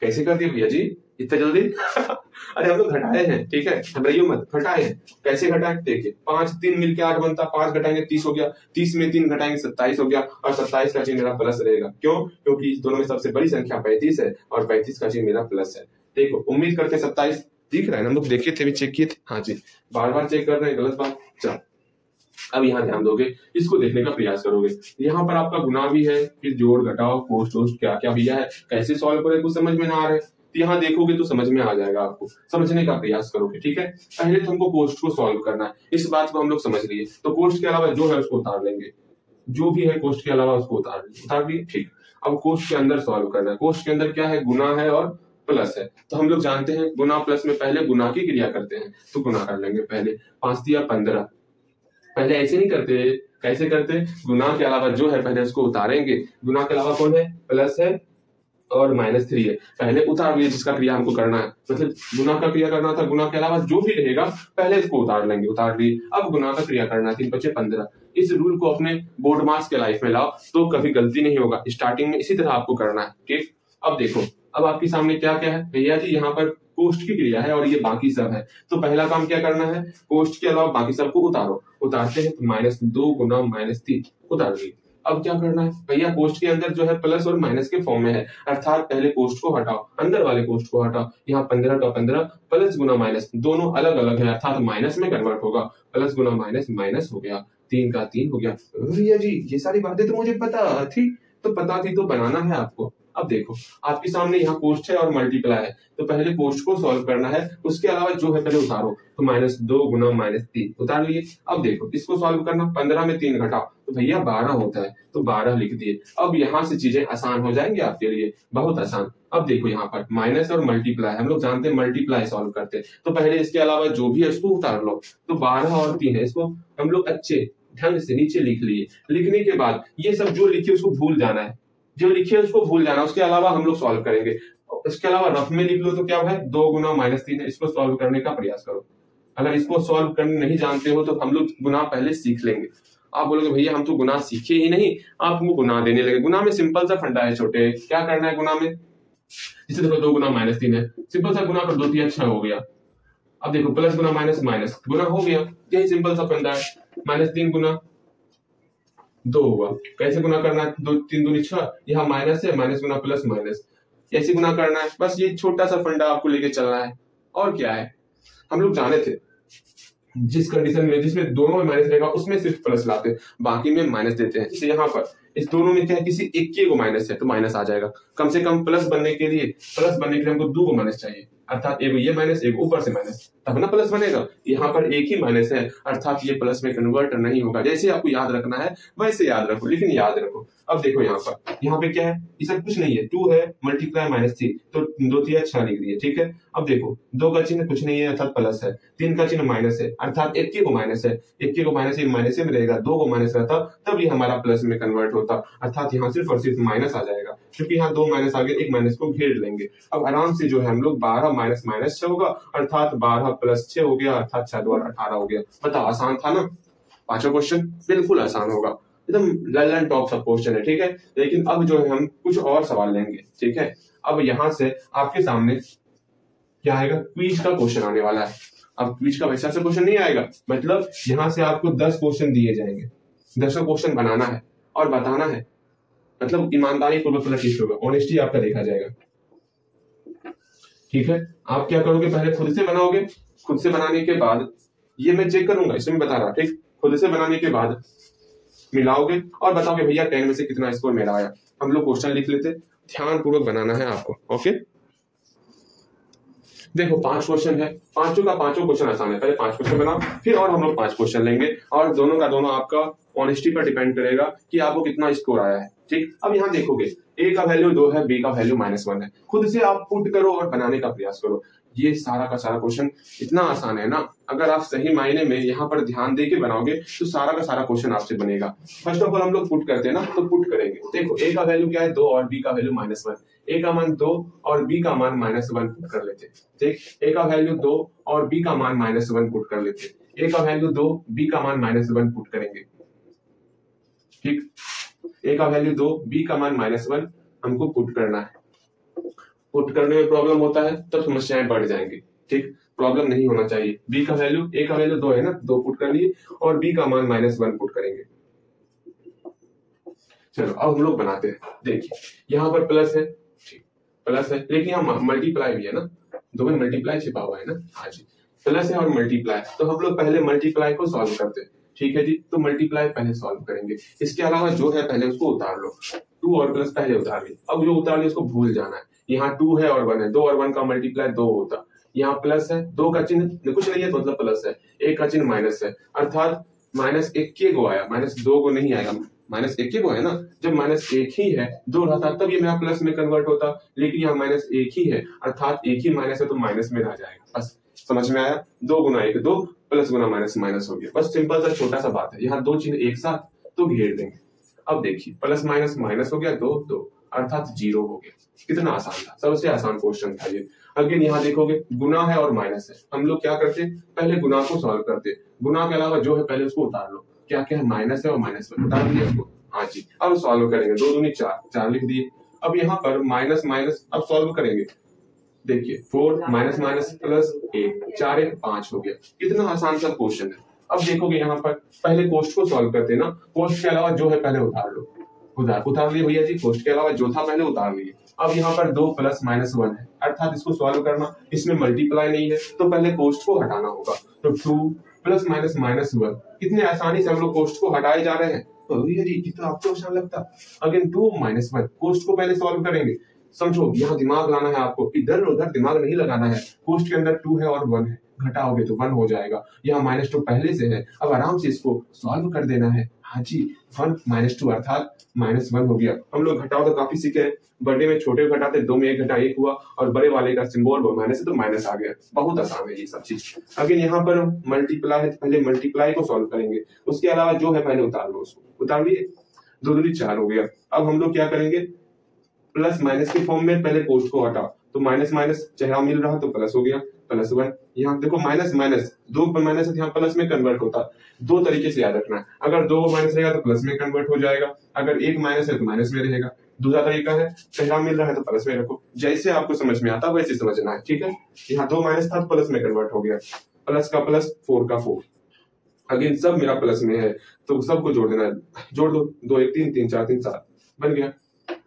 कैसे कर दिया भैया जी? इतना जल्दी? अरे हम लोग घटाए हैं, ठीक है? घबराइयो मत, घटाए हैं। कैसे घटाए? देखिए, पाँच तीन मिलकर आठ बनता, पाँच घटाएँगे तीस हो गया, तीस में तीन घटाएँगे सत्ताईस हो गया, और सत्ताईस का चिन्ह मेरा प्लस रहेगा। क्यों? क्योंकि दोनों में सबसे बड़ी संख्या पैंतीस है, और पैंतीस का चिन्ह मेरा प्लस है। देखो, उम्मीद करते सत्ताईस दिख रहा है हम लोग देखे थे, भी चेक किए थे। हाँ जी, बार बार चेक कर रहे हैं, गलत बात। चलो। अब यहाँ ध्यान दोगे, इसको देखने का प्रयास करोगे। यहाँ पर आपका गुना भी है, फिर जोड़, घटाओ, पोस्ट, वोस्ट, क्या क्या भैया है, कैसे सॉल्व करें, कुछ समझ में ना आ रहे। तो यहाँ देखोगे तो समझ में आ जाएगा आपको। समझने का प्रयास करोगे, ठीक है? पहले तो हमको पोस्ट को सॉल्व करना है। इस बात को हम लोग समझ लिए। तो पोस्ट के अलावा जो है उसको उतार लेंगे। जो भी है कोस्ट के अलावा उसको उतार उतार दिए ठीक। अब कोष्ट के अंदर सॉल्व करना है। कोष्ट के अंदर क्या है? गुना है और प्लस है। तो हम लोग जानते हैं गुना प्लस में पहले गुना की क्रिया करते हैं। तो गुना कर लेंगे पहले। पाँच दिया पंद्रह। पहले ऐसे नहीं करते, कैसे करते? गुना के अलावा जो है, पहले उसको उतारेंगे। गुना के अलावा कौन है? प्लस है और माइनस थ्री है। पहले उतार लिए जिसका क्रिया हमको करना है। मतलब गुना का क्रिया करना था गुना के अलावा जो भी रहेगा, पहले इसको उतार लेंगे। उतार लिए। अब गुना का क्रिया करना तीन बच्चे पंद्रह। इस रूल को अपने बोर्ड मार्क्स के लाइफ में लाओ तो कभी गलती नहीं होगा। स्टार्टिंग में इसी तरह आपको करना है। ठीक? अब देखो, अब आपके सामने क्या क्या है? भैया जी, यहाँ पर कोष्ट की क्रिया है और ये बाकी सब है। तो पहला काम क्या करना है? कोष्ट के अलावा बाकी सबको उतारो। उतारते हैं तो माइनस दो गुना माइनस तीन। उतार दी अब क्या करना है? भैया कोष्ट के अंदर जो है प्लस और माइनस के फॉर्म में है। अर्थात पहले कोष्ट को हटाओ, अंदर वाले कोष्ट को हटाओ। यहाँ पंद्रह का पंद्रह, प्लस गुना माइनस, दोनों अलग अलग है। अर्थात माइनस में कन्वर्ट होगा। प्लस गुना माइनस माइनस हो गया। तीन का तीन हो गया। भैया जी, ये सारी बातें तो मुझे पता थी। तो पता थी तो बनाना है आपको। अब देखो, आपके सामने यहाँ पोस्ट है और मल्टीप्लाई है। तो पहले पोस्ट को सॉल्व करना है, उसके अलावा जो है पहले उतारो। तो माइनस दो गुना माइनस तीन, उतार लिए। अब देखो, इसको सॉल्व करना, पंद्रह में तीन घटाओ। तो भैया बारह होता है तो बारह लिख दिए। अब यहाँ से चीज़ें आसान हो जाएँगी आपके लिए, बहुत आसान। अब देखो यहाँ पर माइनस और मल्टीप्लाई हम लोग जानते हैं मल्टीप्लाई सॉल्व करते हैं। तो पहले इसके अलावा जो भी है उसको उतार लो। तो बारह और तीन है, इसको हम लोग अच्छे ढंग से नीचे लिख लिए। लिखने के बाद, ये सब जो लिखे, उसको भूल जाना है। जो लिखे उसको भूल जाना, उसके अलावा हम लोग सॉल्व करेंगे। इसके अलावा रफ में लिख लो तो क्या है? दो गुना माइनस तीन है, इसको सॉल्व करने का प्रयास करो। अगर इसको सॉल्व करने नहीं जानते हो तो हम लोग गुना पहले सीख लेंगे। आप बोलोगे, भैया, हम तो गुना सीखे ही नहीं, आप हमको गुना देने लगे। गुना में सिंपल सा फंडा है छोटे। क्या करना है गुना में? जिसे देखो, दो गुना माइनस तीन है। सिंपल सा गुना कर, दो तीन अच्छा हो गया। अब देखो प्लस गुना माइनस माइनस गुना हो गया। यही सिंपल सा फंडा है। माइनस तीन गुना। दो हुआ। कैसे गुना करना है? दो, तीन दूनी छह? यहाँ माइनस है माइनस गुना प्लस माइनस ऐसे गुना करना है? बस ये छोटा सा फंडा आपको लेके चलना है। और क्या है? हम लोग जाने थे। जिस कंडीशन में, जिसमें दोनों में माइनस रहेगा, उसमें सिर्फ़ प्लस लाते। बाकी में माइनस देते हैं। जैसे यहाँ पर, इस दोनों में क्या है? किसी एक के को माइनस है तो माइनस आ जाएगा। कम से कम प्लस बनने के लिए प्लस बनने के लिए हमको दो को माइनस चाहिए। अर्थात एक ये माइनस एक ऊपर से माइनस तब ना प्लस बनेगा। यहाँ पर एक ही माइनस है, अर्थात ये प्लस में कन्वर्ट नहीं होगा। जैसे आपको याद रखना है, वैसे याद रखो, लेकिन याद रखो। अब देखो यहाँ पर। यहाँ पे क्या है? सब कुछ नहीं है। टू है मल्टीप्लाई माइनस थ्री तो दो तीन छह लिख दिए, ठीक है? अब देखो, दो का चिन्ह कुछ नहीं है, अर्थात प्लस है। तीन का चिन्ह माइनस है, अर्थात एक को माइनस है। एक को माइनस माइनस में रहेगा, दो को माइनस रहता, तब ये हमारा प्लस में कन्वर्ट होता। अर्थात यहाँ सिर्फ़ और सिर्फ़ माइनस आ जाएगा, क्योंकि यहाँ दो माइनस आ गया, एक माइनस को घेर लेंगे। अब आराम से जो है, हम लोग बारह माइनस माइनस छह होगा, अर्थात बारह प्लस छह हो गया, अर्थात छह द्वारा अठारह हो गया। बताओ आसान था ना? पांचवा क्वेश्चन बिल्कुल आसान होगा। एकदम ललन टॉप सब क्वेश्चन है, ठीक है? लेकिन अब जो है हम कुछ और सवाल लेंगे, ठीक है? अब यहाँ से आपके सामने क्या आएगा? क्वीज का क्वेश्चन आने वाला है। अब क्वीज का वैसा से क्वेश्चन नहीं आएगा। मतलब यहाँ से आपको दस क्वेश्चन दिए जाएँगे। दस क्वेश्चन बनाना है और बताना है। मतलब ईमानदारी पूर्वक टेस्ट होगा। ऑनेस्टी आपका देखा जाएगा। ठीक है? आप क्या करोगे? पहले खुद से बनाओगे? खुद से बनाने के बाद, ये मैं चेक करूँगा इसमें बता रहा ठीक? खुद से बनाने के बाद मिलाओगे और बताओगे, भैया, टेन में से कितना स्कोर मेरा आया? हम लोग क्वेश्चन लिख लेते ध्यान पूर्वक बनाना है आपको ओके देखो, पाँच क्वेश्चन है, पाँचों का पाँचों क्वेश्चन आसान है, पहले पाँच क्वेश्चन बनाओ, फिर और हम लोग पाँच क्वेश्चन लेंगे, और दोनों का दोनों आपका ऑनेस्टी पर डिपेंड करेगा कि आपको कितना स्कोर आया है, ठीक? अब यहाँ देखोगे ए का वैल्यू दो है बी का वैल्यू माइनस वन है, खुद से आप पुट करो और बनाने का प्रयास करो। ये सारा का सारा क्वेश्चन इतना आसान है ना? अगर आप सही मायने में यहाँ पर ध्यान दे के बनाओगे तो सारा का सारा क्वेश्चन आपसे बनेगा। फ़र्स्ट ऑफ़ ऑल हम लोग पुट करते हैं ना तो पुट करेंगे। देखो ए का वैल्यू क्या है? दो और बी का वैल्यू माइनस वन ए का मान दो और बी का मान माइनस वन पुट कर लेते। ठीक? ए का वैल्यू दो और बी का मान माइनस वन पुट कर लेते। ए का वैल्यू दो बी का मान माइनस वन पुट करेंगे। ठीक? ए का वैल्यू दो बी का मान माइनस वन हमको पुट करना है। पुट करने में प्रॉब्लम होता है, तब समस्याएँ बढ़ जाएँगी। ठीक? प्रॉब्लम नहीं होना चाहिए। बी का वैल्यू ए का वैल्यू दो है ना? दो पुट कर लिए और बी का मान माइनस वन पुट करेंगे। चलो, अब हम लोग बनाते हैं। देखिए, यहाँ पर प्लस है। ठीक। प्लस है, लेकिन यहाँ मल्टीप्लाई भी है ना? दो में मल्टीप्लाई छिपा हुआ है ना? हाँ जी। प्लस है और मल्टीप्लाई तो हम लोग पहले मल्टीप्लाई को सॉल्व करते हैं। ठीक है जी? तो मल्टीप्लाई पहले सॉल्व करेंगे। इसके अलावा जो है, पहले उसको उतार लो। टू और प्लस पहले उतार ली अब जो उतार लिया उसको भूल जाना है। यहाँ टू है और वन है। दो और वन का मल्टीप्लाई दो होता। यहाँ प्लस है, दो का चिन्ह कुछ नहीं है तो मतलब प्लस है। एक का चिन्ह माइनस है। अर्थात माइनस एक के को आया। माइनस दो को नहीं आएगा। माइनस एक के को है ना? जब माइनस एक ही है, दो रहता तब ये मेरा प्लस में कन्वर्ट होता। लेकिन यहाँ माइनस एक ही है। अर्थात एक ही माइनस है तो माइनस में रह जाएगा। बस, समझ में आया? दो गुना एक, दो प्लस गुना माइनस माइनस हो गया। बस सिंपल सा छोटा सा बात है। यहाँ दो चिन्ह एक साथ तो घेर देंगे। अब देखिए प्लस माइनस माइनस हो गया, दो दो। अर्थात ज़ीरो हो गया। कितना आसान था। सबसे आसान क्वेश्चन था ये। अगेन यहाँ देखोगे, गुना है और माइनस है। हम लोग क्या करते? पहले गुना को सॉल्व करते। गुना के अलावा जो है, पहले उसको उतार लो। क्या क्या है? माइनस है और माइनस में उतार दिया उसको। हाँ जी। अब सॉल्व करेंगे। दो दूनी चार। चार लिख दिए। अब यहाँ पर माइनस माइनस अब सॉल्व करेंगे। देखिए फोर माइनस माइनस प्लस एक चार एक पाँच हो गया। कितना आसान सा क्वेश्चन है। अब देखोगे यहाँ पर, पहले कोष्ट को सॉल्व करते ना कोष्ट के अलावा जो है, पहले उतार लो। उतार उतार लिए भैया जी कोष्ट के अलावा जो था पहले उतार लिए अब यहाँ पर दो प्लस माइनस वन है। अर्थात इसको सॉल्व करना, इसमें मल्टीप्लाई नहीं है तो पहले कोष्ट को हटाना होगा। तो two plus minus minus one कितने आसानी से हम लोग कोष्ट को हटाए जा रहे हैं? तो भैया जी, कितना आपको आसान लगता? अगेन टू माइनस वन कोष्ट को पहले सॉल्व करेंगे। समझो, यहाँ दिमाग लाना है आपको इधर उधर दिमाग नहीं लगाना है। कोष्ट के अंदर टू है और वन है। घटाओगे तो वन हो जाएगा। यहाँ माइनस टू पहले से है। अब आराम से इसको सॉल्व कर देना है। हाँ जी वन माइनस टू अर्थात माइनस वन हो गया। हम लोग घटाओ तो काफ़ी सीखे हैं। बड़े में छोटे घटाते, दो में एक घटा, एक हुआ, और बड़े वाले का सिंबल वो माइनस है तो माइनस आ गया। बहुत आसान है ये सब चीज़। अगर यहाँ पर मल्टीप्लाई है तो पहले मल्टीप्लाई को सॉल्व करेंगे। उसके अलावा जो है पहले उतार लो उसको। उतार लिए? दो दूरी चार हो गया। अब हम लोग क्या करेंगे? प्लस माइनस के फॉर्म में पहले कोस्ट को हटाओ। तो माइनस माइनस चेहरा मिल रहा तो प्लस हो गया। प्लस वन यहाँ देखो माइनस माइनस दो पर माइनस यहाँ प्लस में कन्वर्ट होता, दो तरीके से याद रखना है। अगर दो माइनस रहेगा तो प्लस में कन्वर्ट हो जाएगा, अगर एक माइनस है तो माइनस में रहेगा। दूसरा तरीका है, पहला मिल रहा है तो प्लस में रखो। जैसे आपको समझ में आता वैसे समझना है, ठीक है? यहाँ दो माइनस था तो प्लस में कन्वर्ट हो गया। प्लस का प्लस फोर का फोर अगेन सब मेरा प्लस में है तो सबको जोड़ देना है। जोड़ दो दो, एक, तीन तीन, चार, तीन, सात। बन गया।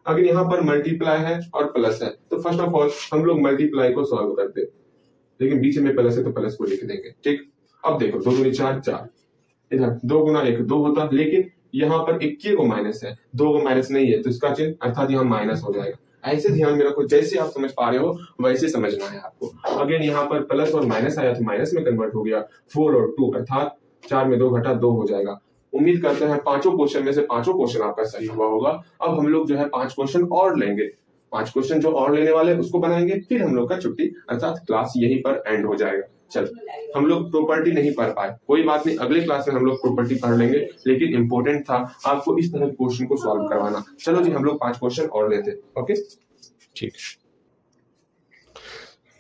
अगर यहाँ पर मल्टीप्लाई है और प्लस है। तो फ़र्स्ट ऑफ़ ऑल हम लोग मल्टीप्लाई को सॉल्व करते लेकिन बीच में प्लस है तो प्लस को लिख देंगे। ठीक? अब देखो, दो दूनी चार चार। इधर, दो गुना एक, दो होता, लेकिन यहाँ पर इक्की को माइनस है। दो को माइनस नहीं है तो इसका चिन्ह अर्थात यहाँ माइनस हो जाएगा। ऐसे ध्यान में रखो जैसे आप समझ पा रहे हो, वैसे समझना है आपको। अगेन यहाँ पर प्लस और माइनस आया तो माइनस में कन्वर्ट हो गया। फोर और टू अर्थात चार में दो घटा दो हो जाएगा। उम्मीद करते हैं पाँचों क्वेश्चन में से पाँचों क्वेश्चन आपका सही हुआ होगा। अब हम लोग जो है पाँच क्वेश्चन और लेंगे। पाँच क्वेश्चन जो और लेने वाले उसको बनाएँगे फिर हम लोग का छुट्टी अर्थात क्लास यहीं पर एंड हो जाएगा। चल हम लोग प्रॉपर्टी नहीं पढ़ पाए। कोई बात नहीं अगले क्लास में हम लोग प्रॉपर्टी पढ़ लेंगे लेकिन इंपॉर्टेंट था आपको इस तरह के क्वेश्चन को सॉल्व करवाना। चलो जी हम लोग पाँच क्वेश्चन और लेते ओके ठीक।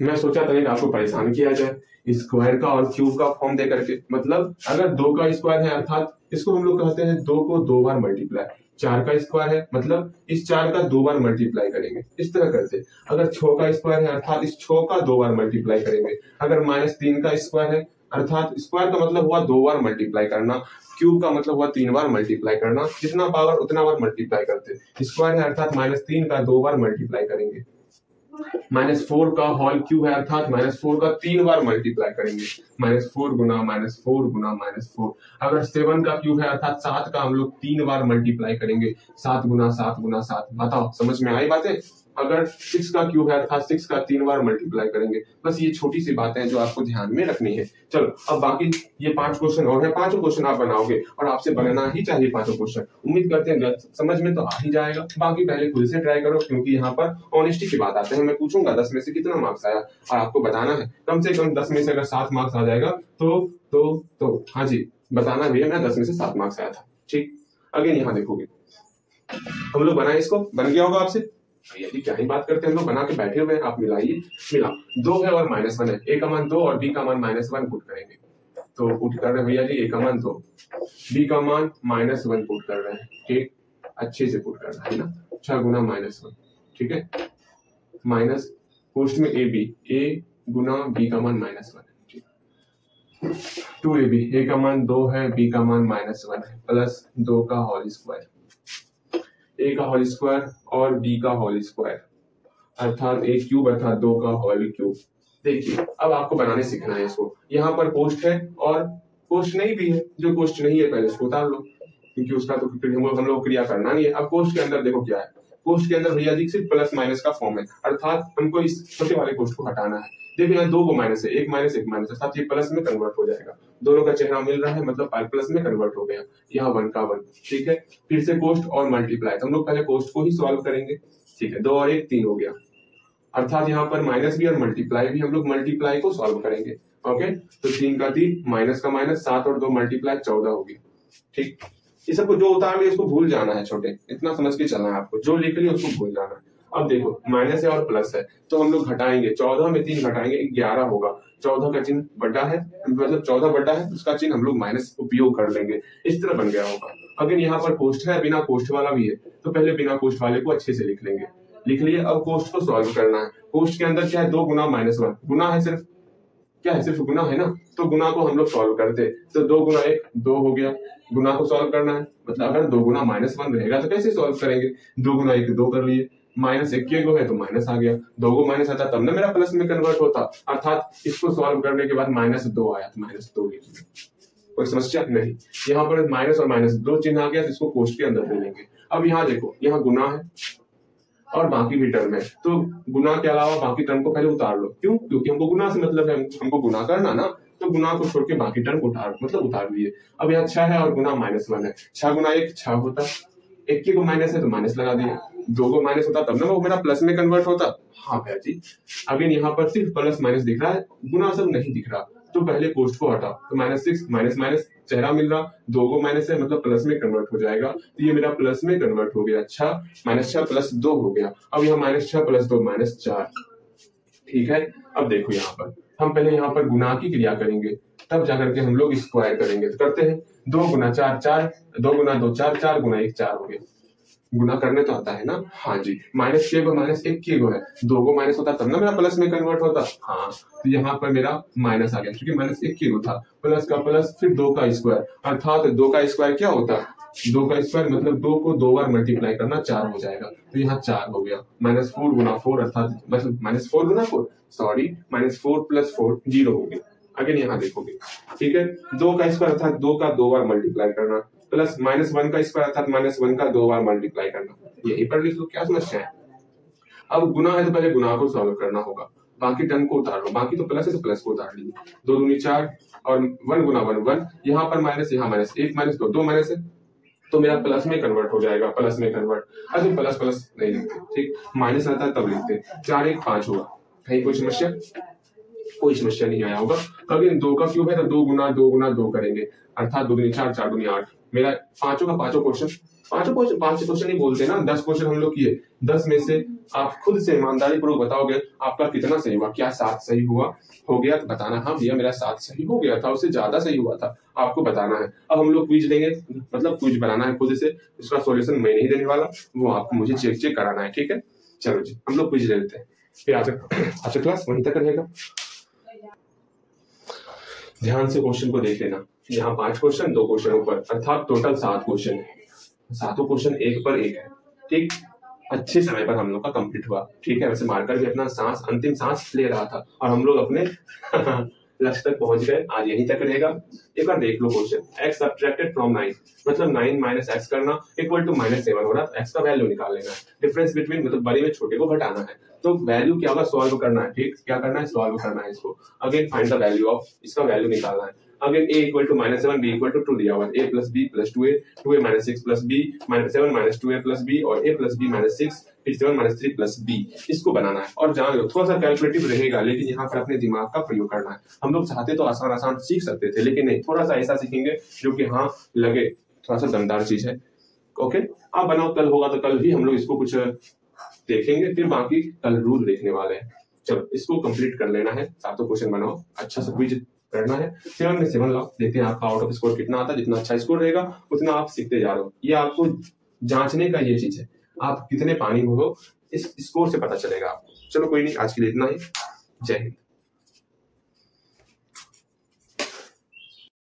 मैं सोचा था आपको परेशान किया जाए स्क्वायर का और क्यूब का फॉर्म दे करके। मतलब अगर दो का स्क्वायर है अर्थात इसको हम लोग कहते हैं दो को दो बार मल्टीप्लाई चार का स्क्वायर है मतलब इस चार का दो बार मल्टीप्लाई करेंगे। इस तरह करते अगर छो का स्क्वायर है, अर्थात इस छो का दो बार मल्टीप्लाई करेंगे। अगर माइनस तीन का स्क्वायर है, अर्थात स्क्वायर का मतलब हुआ दो बार मल्टीप्लाई करना, क्यूब का मतलब हुआ तीन बार मल्टीप्लाई करना, जितना पावर उतना बार मल्टीप्लाई करते। स्क्वायर है, अर्थात माइनस तीन का दो बार मल्टीप्लाई करेंगे। माइनस फोर का हॉल क्यू है अर्थात माइनस फोर का तीन बार मल्टीप्लाई करेंगे। माइनस फोर गुना माइनस फोर गुना माइनस फोर। अगर सेवन का क्यू है अर्थात सात का हम लोग तीन बार मल्टीप्लाई करेंगे। सात गुना सात गुना सात। बताओ, समझ में आई बातें? अगर सिक्स का क्यूब है, अर्थात सिक्स का तीन बार मल्टीप्लाई करेंगे, बस ये छोटी सी बातें हैं जो आपको ध्यान में रखनी है। चलो, अब बाकी ये पाँच क्वेश्चन और है। पाँचों क्वेश्चन आप बनाओगे और आपसे बनाना ही चाहिए पाँचों क्वेश्चन उम्मीद करते हैं समझ में तो आ ही जाएगा। बाकी पहले खुद से ट्राई करो, क्योंकि यहाँ पर ऑनेस्टी की बात आते हैं। मैं पूछूँगा दस में से कितना मार्क्स आया और आपको बताना है। कम से कम दस में से अगर सात मार्क्स आ जाएगा तो तो तो। हाँ जी, बताना भी है मैं दस में से सात मार्क्स आया था। ठीक? अगेन यहाँ देखोगे। हम लोग बनाए इसको? बन गया होगा आपसे? भैया क्या ही बात करते हैं लोग बना के बैठे हुए हैं, आप मिलाइए, मिला। दो है और माइनस वन है। ए का मान दो और बी का मान माइनस वन पुट करेंगे। तो पुट कर रहे भैया जी ए का मान दो। बी का मान माइनस वन पुट कर रहे हैं। ठीक? अच्छे से पुट कर रहे हैं ना? छह गुना माइनस वन। ठीक है? माइनस पोस्ट में A B A Guna B का मान माइनस वन है। टू ए बी ए का मान दो है बी का मान माइनस वन है, प्लस दो का होल स्क्वायर। ए का होल स्क्वायर और बी का होल स्क्वायर अर्थात ए क्यूब अर्थात दो का होल क्यूब देखिए, अब आपको बनाने सीखना है इसको। यहाँ पर पोस्ट है और पोस्ट नहीं भी है। जो पोस्ट नहीं है, पहले उसको उतार लो। क्योंकि उसका तो हम लोग क्रिया करना नहीं है। अब पोस्ट के अंदर देखो क्या है। पोस्ट के अंदर भैया जी सिर्फ़ प्लस माइनस का फॉर्म है। अर्थात हमको इस छोटे वाले पोस्ट को हटाना है। देखो यहाँ दो को माइनस है एक माइनस एक माइनस अर्थात ये प्लस में कन्वर्ट हो जाएगा। दोनों का चेहरा मिल रहा है मतलब फाइव प्लस में कन्वर्ट हो गया। यहाँ वन का वन ठीक है? फिर से कोस्ट और मल्टीप्लाई तो हम लोग पहले पोस्ट को ही सॉल्व करेंगे, ठीक है? दो और एक तीन हो गया। अर्थात यहाँ पर माइनस भी और मल्टीप्लाई भी हम लोग मल्टीप्लाई को सॉल्व करेंगे ओके तो तीन का तीन माइनस का माइनस सात और दो मल्टीप्लाई चौदह होगी ठीक? ये सबको जो उतार लिया उसको भूल जाना है छोटे। इतना समझ के चलना है आपको। जो लिख लिया, उसको भूल जाना है। अब देखो, माइनस है और प्लस है तो हम लोग घटाएँगे। चौदह में तीन घटाएँगे, ग्यारह होगा। चौदह का चिन्ह बड़ा है मतलब चौदह बड़ा है, उसका चिन्ह हम लोग माइनस उपयोग कर लेंगे। इस तरह बन गया होगा। अगर यहाँ पर पोस्ट है, बिना पोस्ट वाला भी है तो पहले बिना पोस्ट वाले को अच्छे से लिख लेंगे। लिख लिए, अब कोष्ट को सॉल्व करना है। कोष्ट के अंदर क्या है? दो गुना माइनस वन। गुना है सिर्फ़? क्या है? सिर्फ़ गुना है ना? तो गुना को हम लोग सॉल्व करते तो दो गुना एक, दो हो गया। गुना को सॉल्व करना है। मतलब अगर दो गुना माइनस वन रहेगा तो कैसे सॉल्व करेंगे? दो गुना एक, दो कर लिए। माइनस इक्कीस को है तो माइनस आ गया। दो को माइनस आता, तब ना मेरा प्लस में कन्वर्ट होता। अर्थात, इसको सॉल्व करने के बाद माइनस दो आया तो माइनस दो कोई समस्या नहीं। यहाँ पर माइनस और माइनस दो चिन्ह आ गया तो इसको कोष्ट के अंदर ले लेंगे अब यहाँ देखो, यहाँ गुना है और बाकी भी टर्म है। तो गुना के अलावा बाकी टर्म को पहले उतार लो। क्यों? क्योंकि हमको गुना से मतलब है, हमको गुना करना ना तो गुना को छोड़ के बाकी टर्म उतार मतलब उतार लिए। अब यहाँ छह है और गुना माइनस वन है। छह गुना एक, छह होता। है एक को माइनस है तो माइनस लगा दिया। को माइनस होता, तब ना वो मेरा प्लस में कन्वर्ट होता। हाँ भैया जी अगेन यहाँ पर सिर्फ़ प्लस माइनस दिख रहा है, गुना सब नहीं दिख रहा। तो पहले पोस्ट को हटाओ तो माइनस सिक्स माइनस माइनस चेहरा मिल रहा, दो को माइनस है मतलब प्लस में कन्वर्ट हो जाएगा। तो ये मेरा प्लस में कन्वर्ट हो गया अच्छा माइनस छह प्लस दो हो गया। अब यहाँ माइनस छह प्लस दो माइनस चार। ठीक है? अब देखो यहाँ पर, हम पहले यहाँ पर गुना की क्रिया करेंगे, तब जाकर के हम लोग स्क्वायर करेंगे। तो करते हैं, दो गुना चार चार, दो गुना दो, चार चार गुना एक, चार हो गया। गुना करने तो आता है ना? हाँ जी। माइनस छह को माइनस एक के को है। दो को माइनस होता तब ना मेरा प्लस में कन्वर्ट होता? हाँ। तो यहाँ पर मेरा माइनस आ गया, क्योंकि माइनस एक के को था। प्लस का प्लस फिर दो का स्क्वायर अर्थात दो का स्क्वायर क्या होता? दो का स्क्वायर मतलब दो को दो बार मल्टीप्लाई करना चार हो जाएगा। तो यहाँ चार हो गया। माइनस फोर गुना फोर अर्थात मतलब माइनस फोर गुना four sorry minus four plus four zero हो गया। अगेन यहाँ देखोगे। ठीक है? दो का स्क्वायर अर्थात दो का दो बार मल्टीप्लाई करना। प्लस माइनस वन का स्क्वायर अर्थात माइनस वन का दो बार मल्टीप्लाई करना यही पर लिख लो, क्या समस्या है? अब गुना है तो पहले गुना को सॉल्व करना होगा। बाकी टर्म को उतार लो। बाकी तो प्लस है तो प्लस को उतार लीजिए। दो दूनी चार और वन गुना वन वन। यहाँ पर माइनस यहाँ माइनस एक माइनस दो दो माइनस है। तो मेरा प्लस में कन्वर्ट हो जाएगा प्लस में कन्वर्ट अच्छा प्लस प्लस नहीं लिखते, ठीक? माइनस आता है तब लिखते चार एक पाँच होगा। कहीं कोई समस्या? कोई समस्या नहीं आया होगा। अगर दो का क्यूब है तो दो गुना दो गुना, दो करेंगे। अर्थात दो दुनी चार चार दुनी आठ। मेरा पाँचों का पाँचों क्वेश्चन पाँचों क्वेश्चन पाँच क्वेश्चन ही बोलते ना, दस क्वेश्चन हम लोग किए। दस में से आप खुद से ईमानदारी पूर्वक बताओगे, आपका कितना सही हुआ, क्या सात सही हुआ, हो गया तो बताना। हाँ भैया, मेरा सात सही हो गया था, उससे ज़्यादा सही हुआ था, आपको बताना है। अब हम लोग क्विज देंगे मतलब क्विज बनाना है खुद से, इसका सोल्यूशन मैं नहीं देने वाला, वो आपको मुझे चेक चेक कराना है, ठीक है? चलो जी, हम लोग क्विज ले लेते हैं। फिर आज आज क्लास वहीं तक रहेगा ध्यान से क्वेश्चन को देख लेना। यहाँ पाँच क्वेश्चन दो क्वेश्चन ऊपर, अर्थात टोटल सात क्वेश्चन है। सातों क्वेश्चन एक पर एक है। ठीक? अच्छे समय पर हम लोग का कंप्लीट हुआ। ठीक है? वैसे मार्कर भी अपना सांस, अंतिम सांस ले रहा था और हम लोग अपने लक्ष्य तक पहुँच गए। आज यहीं तक रहेगा। एक बार देख लो question x subtracted from nine मतलब नाइन माइनस एक्स करना इक्वल टू माइनस सेवन हो रहा है। एक्स का वैल्यू निकाल लेना है। डिफरेंस बिटवीन मतलब बड़े में छोटे को घटाना है। तो वैल्यू क्या होगा? सॉल्व करना है। ठीक? क्या करना है? सॉल्व करना है इसको। Again find the value of इसका वैल्यू निकालना है। Again a equal to minus 7 b equal to 2 दिया हुआ है। A plus b plus 2a 2a minus 6 plus b, minus 7 minus 2a plus b और a plus b minus 6 फिर 7 minus 3 plus b इसको बनाना है। और जान थोड़ा सा कैलकुलेटिव रहेगा, लेकिन यहाँ पर अपने दिमाग का प्रयोग करना है। हम लोग चाहते तो आसान आसान सीख सकते थे, लेकिन नहीं थोड़ा सा ऐसा सीखेंगे जो कि हाँ लगे। थोड़ा सा दमदार चीज़ है। ओके? आप बनाओ, कल होगा तो कल भी हम लोग इसको कुछ देखेंगे, फिर बाकी कल रूल देखने वाले हैं। चलो, इसको कंप्लीट कर लेना है। सातों क्वेश्चन बनाओ। अच्छा सा क्विज करना है। सेवन में सेवन लाओ देखते हैं आपका आउट ऑफ़ स्कोर कितना आता है, जितना अच्छा स्कोर रहेगा, उतना आप सीखते जा रहे हो। ये आपको जांचने का ये चीज़ है। आप कितने पानी हो इस स्कोर से पता चलेगा आपको। चलो कोई नहीं, आज के लिए इतना ही। जय हिंद।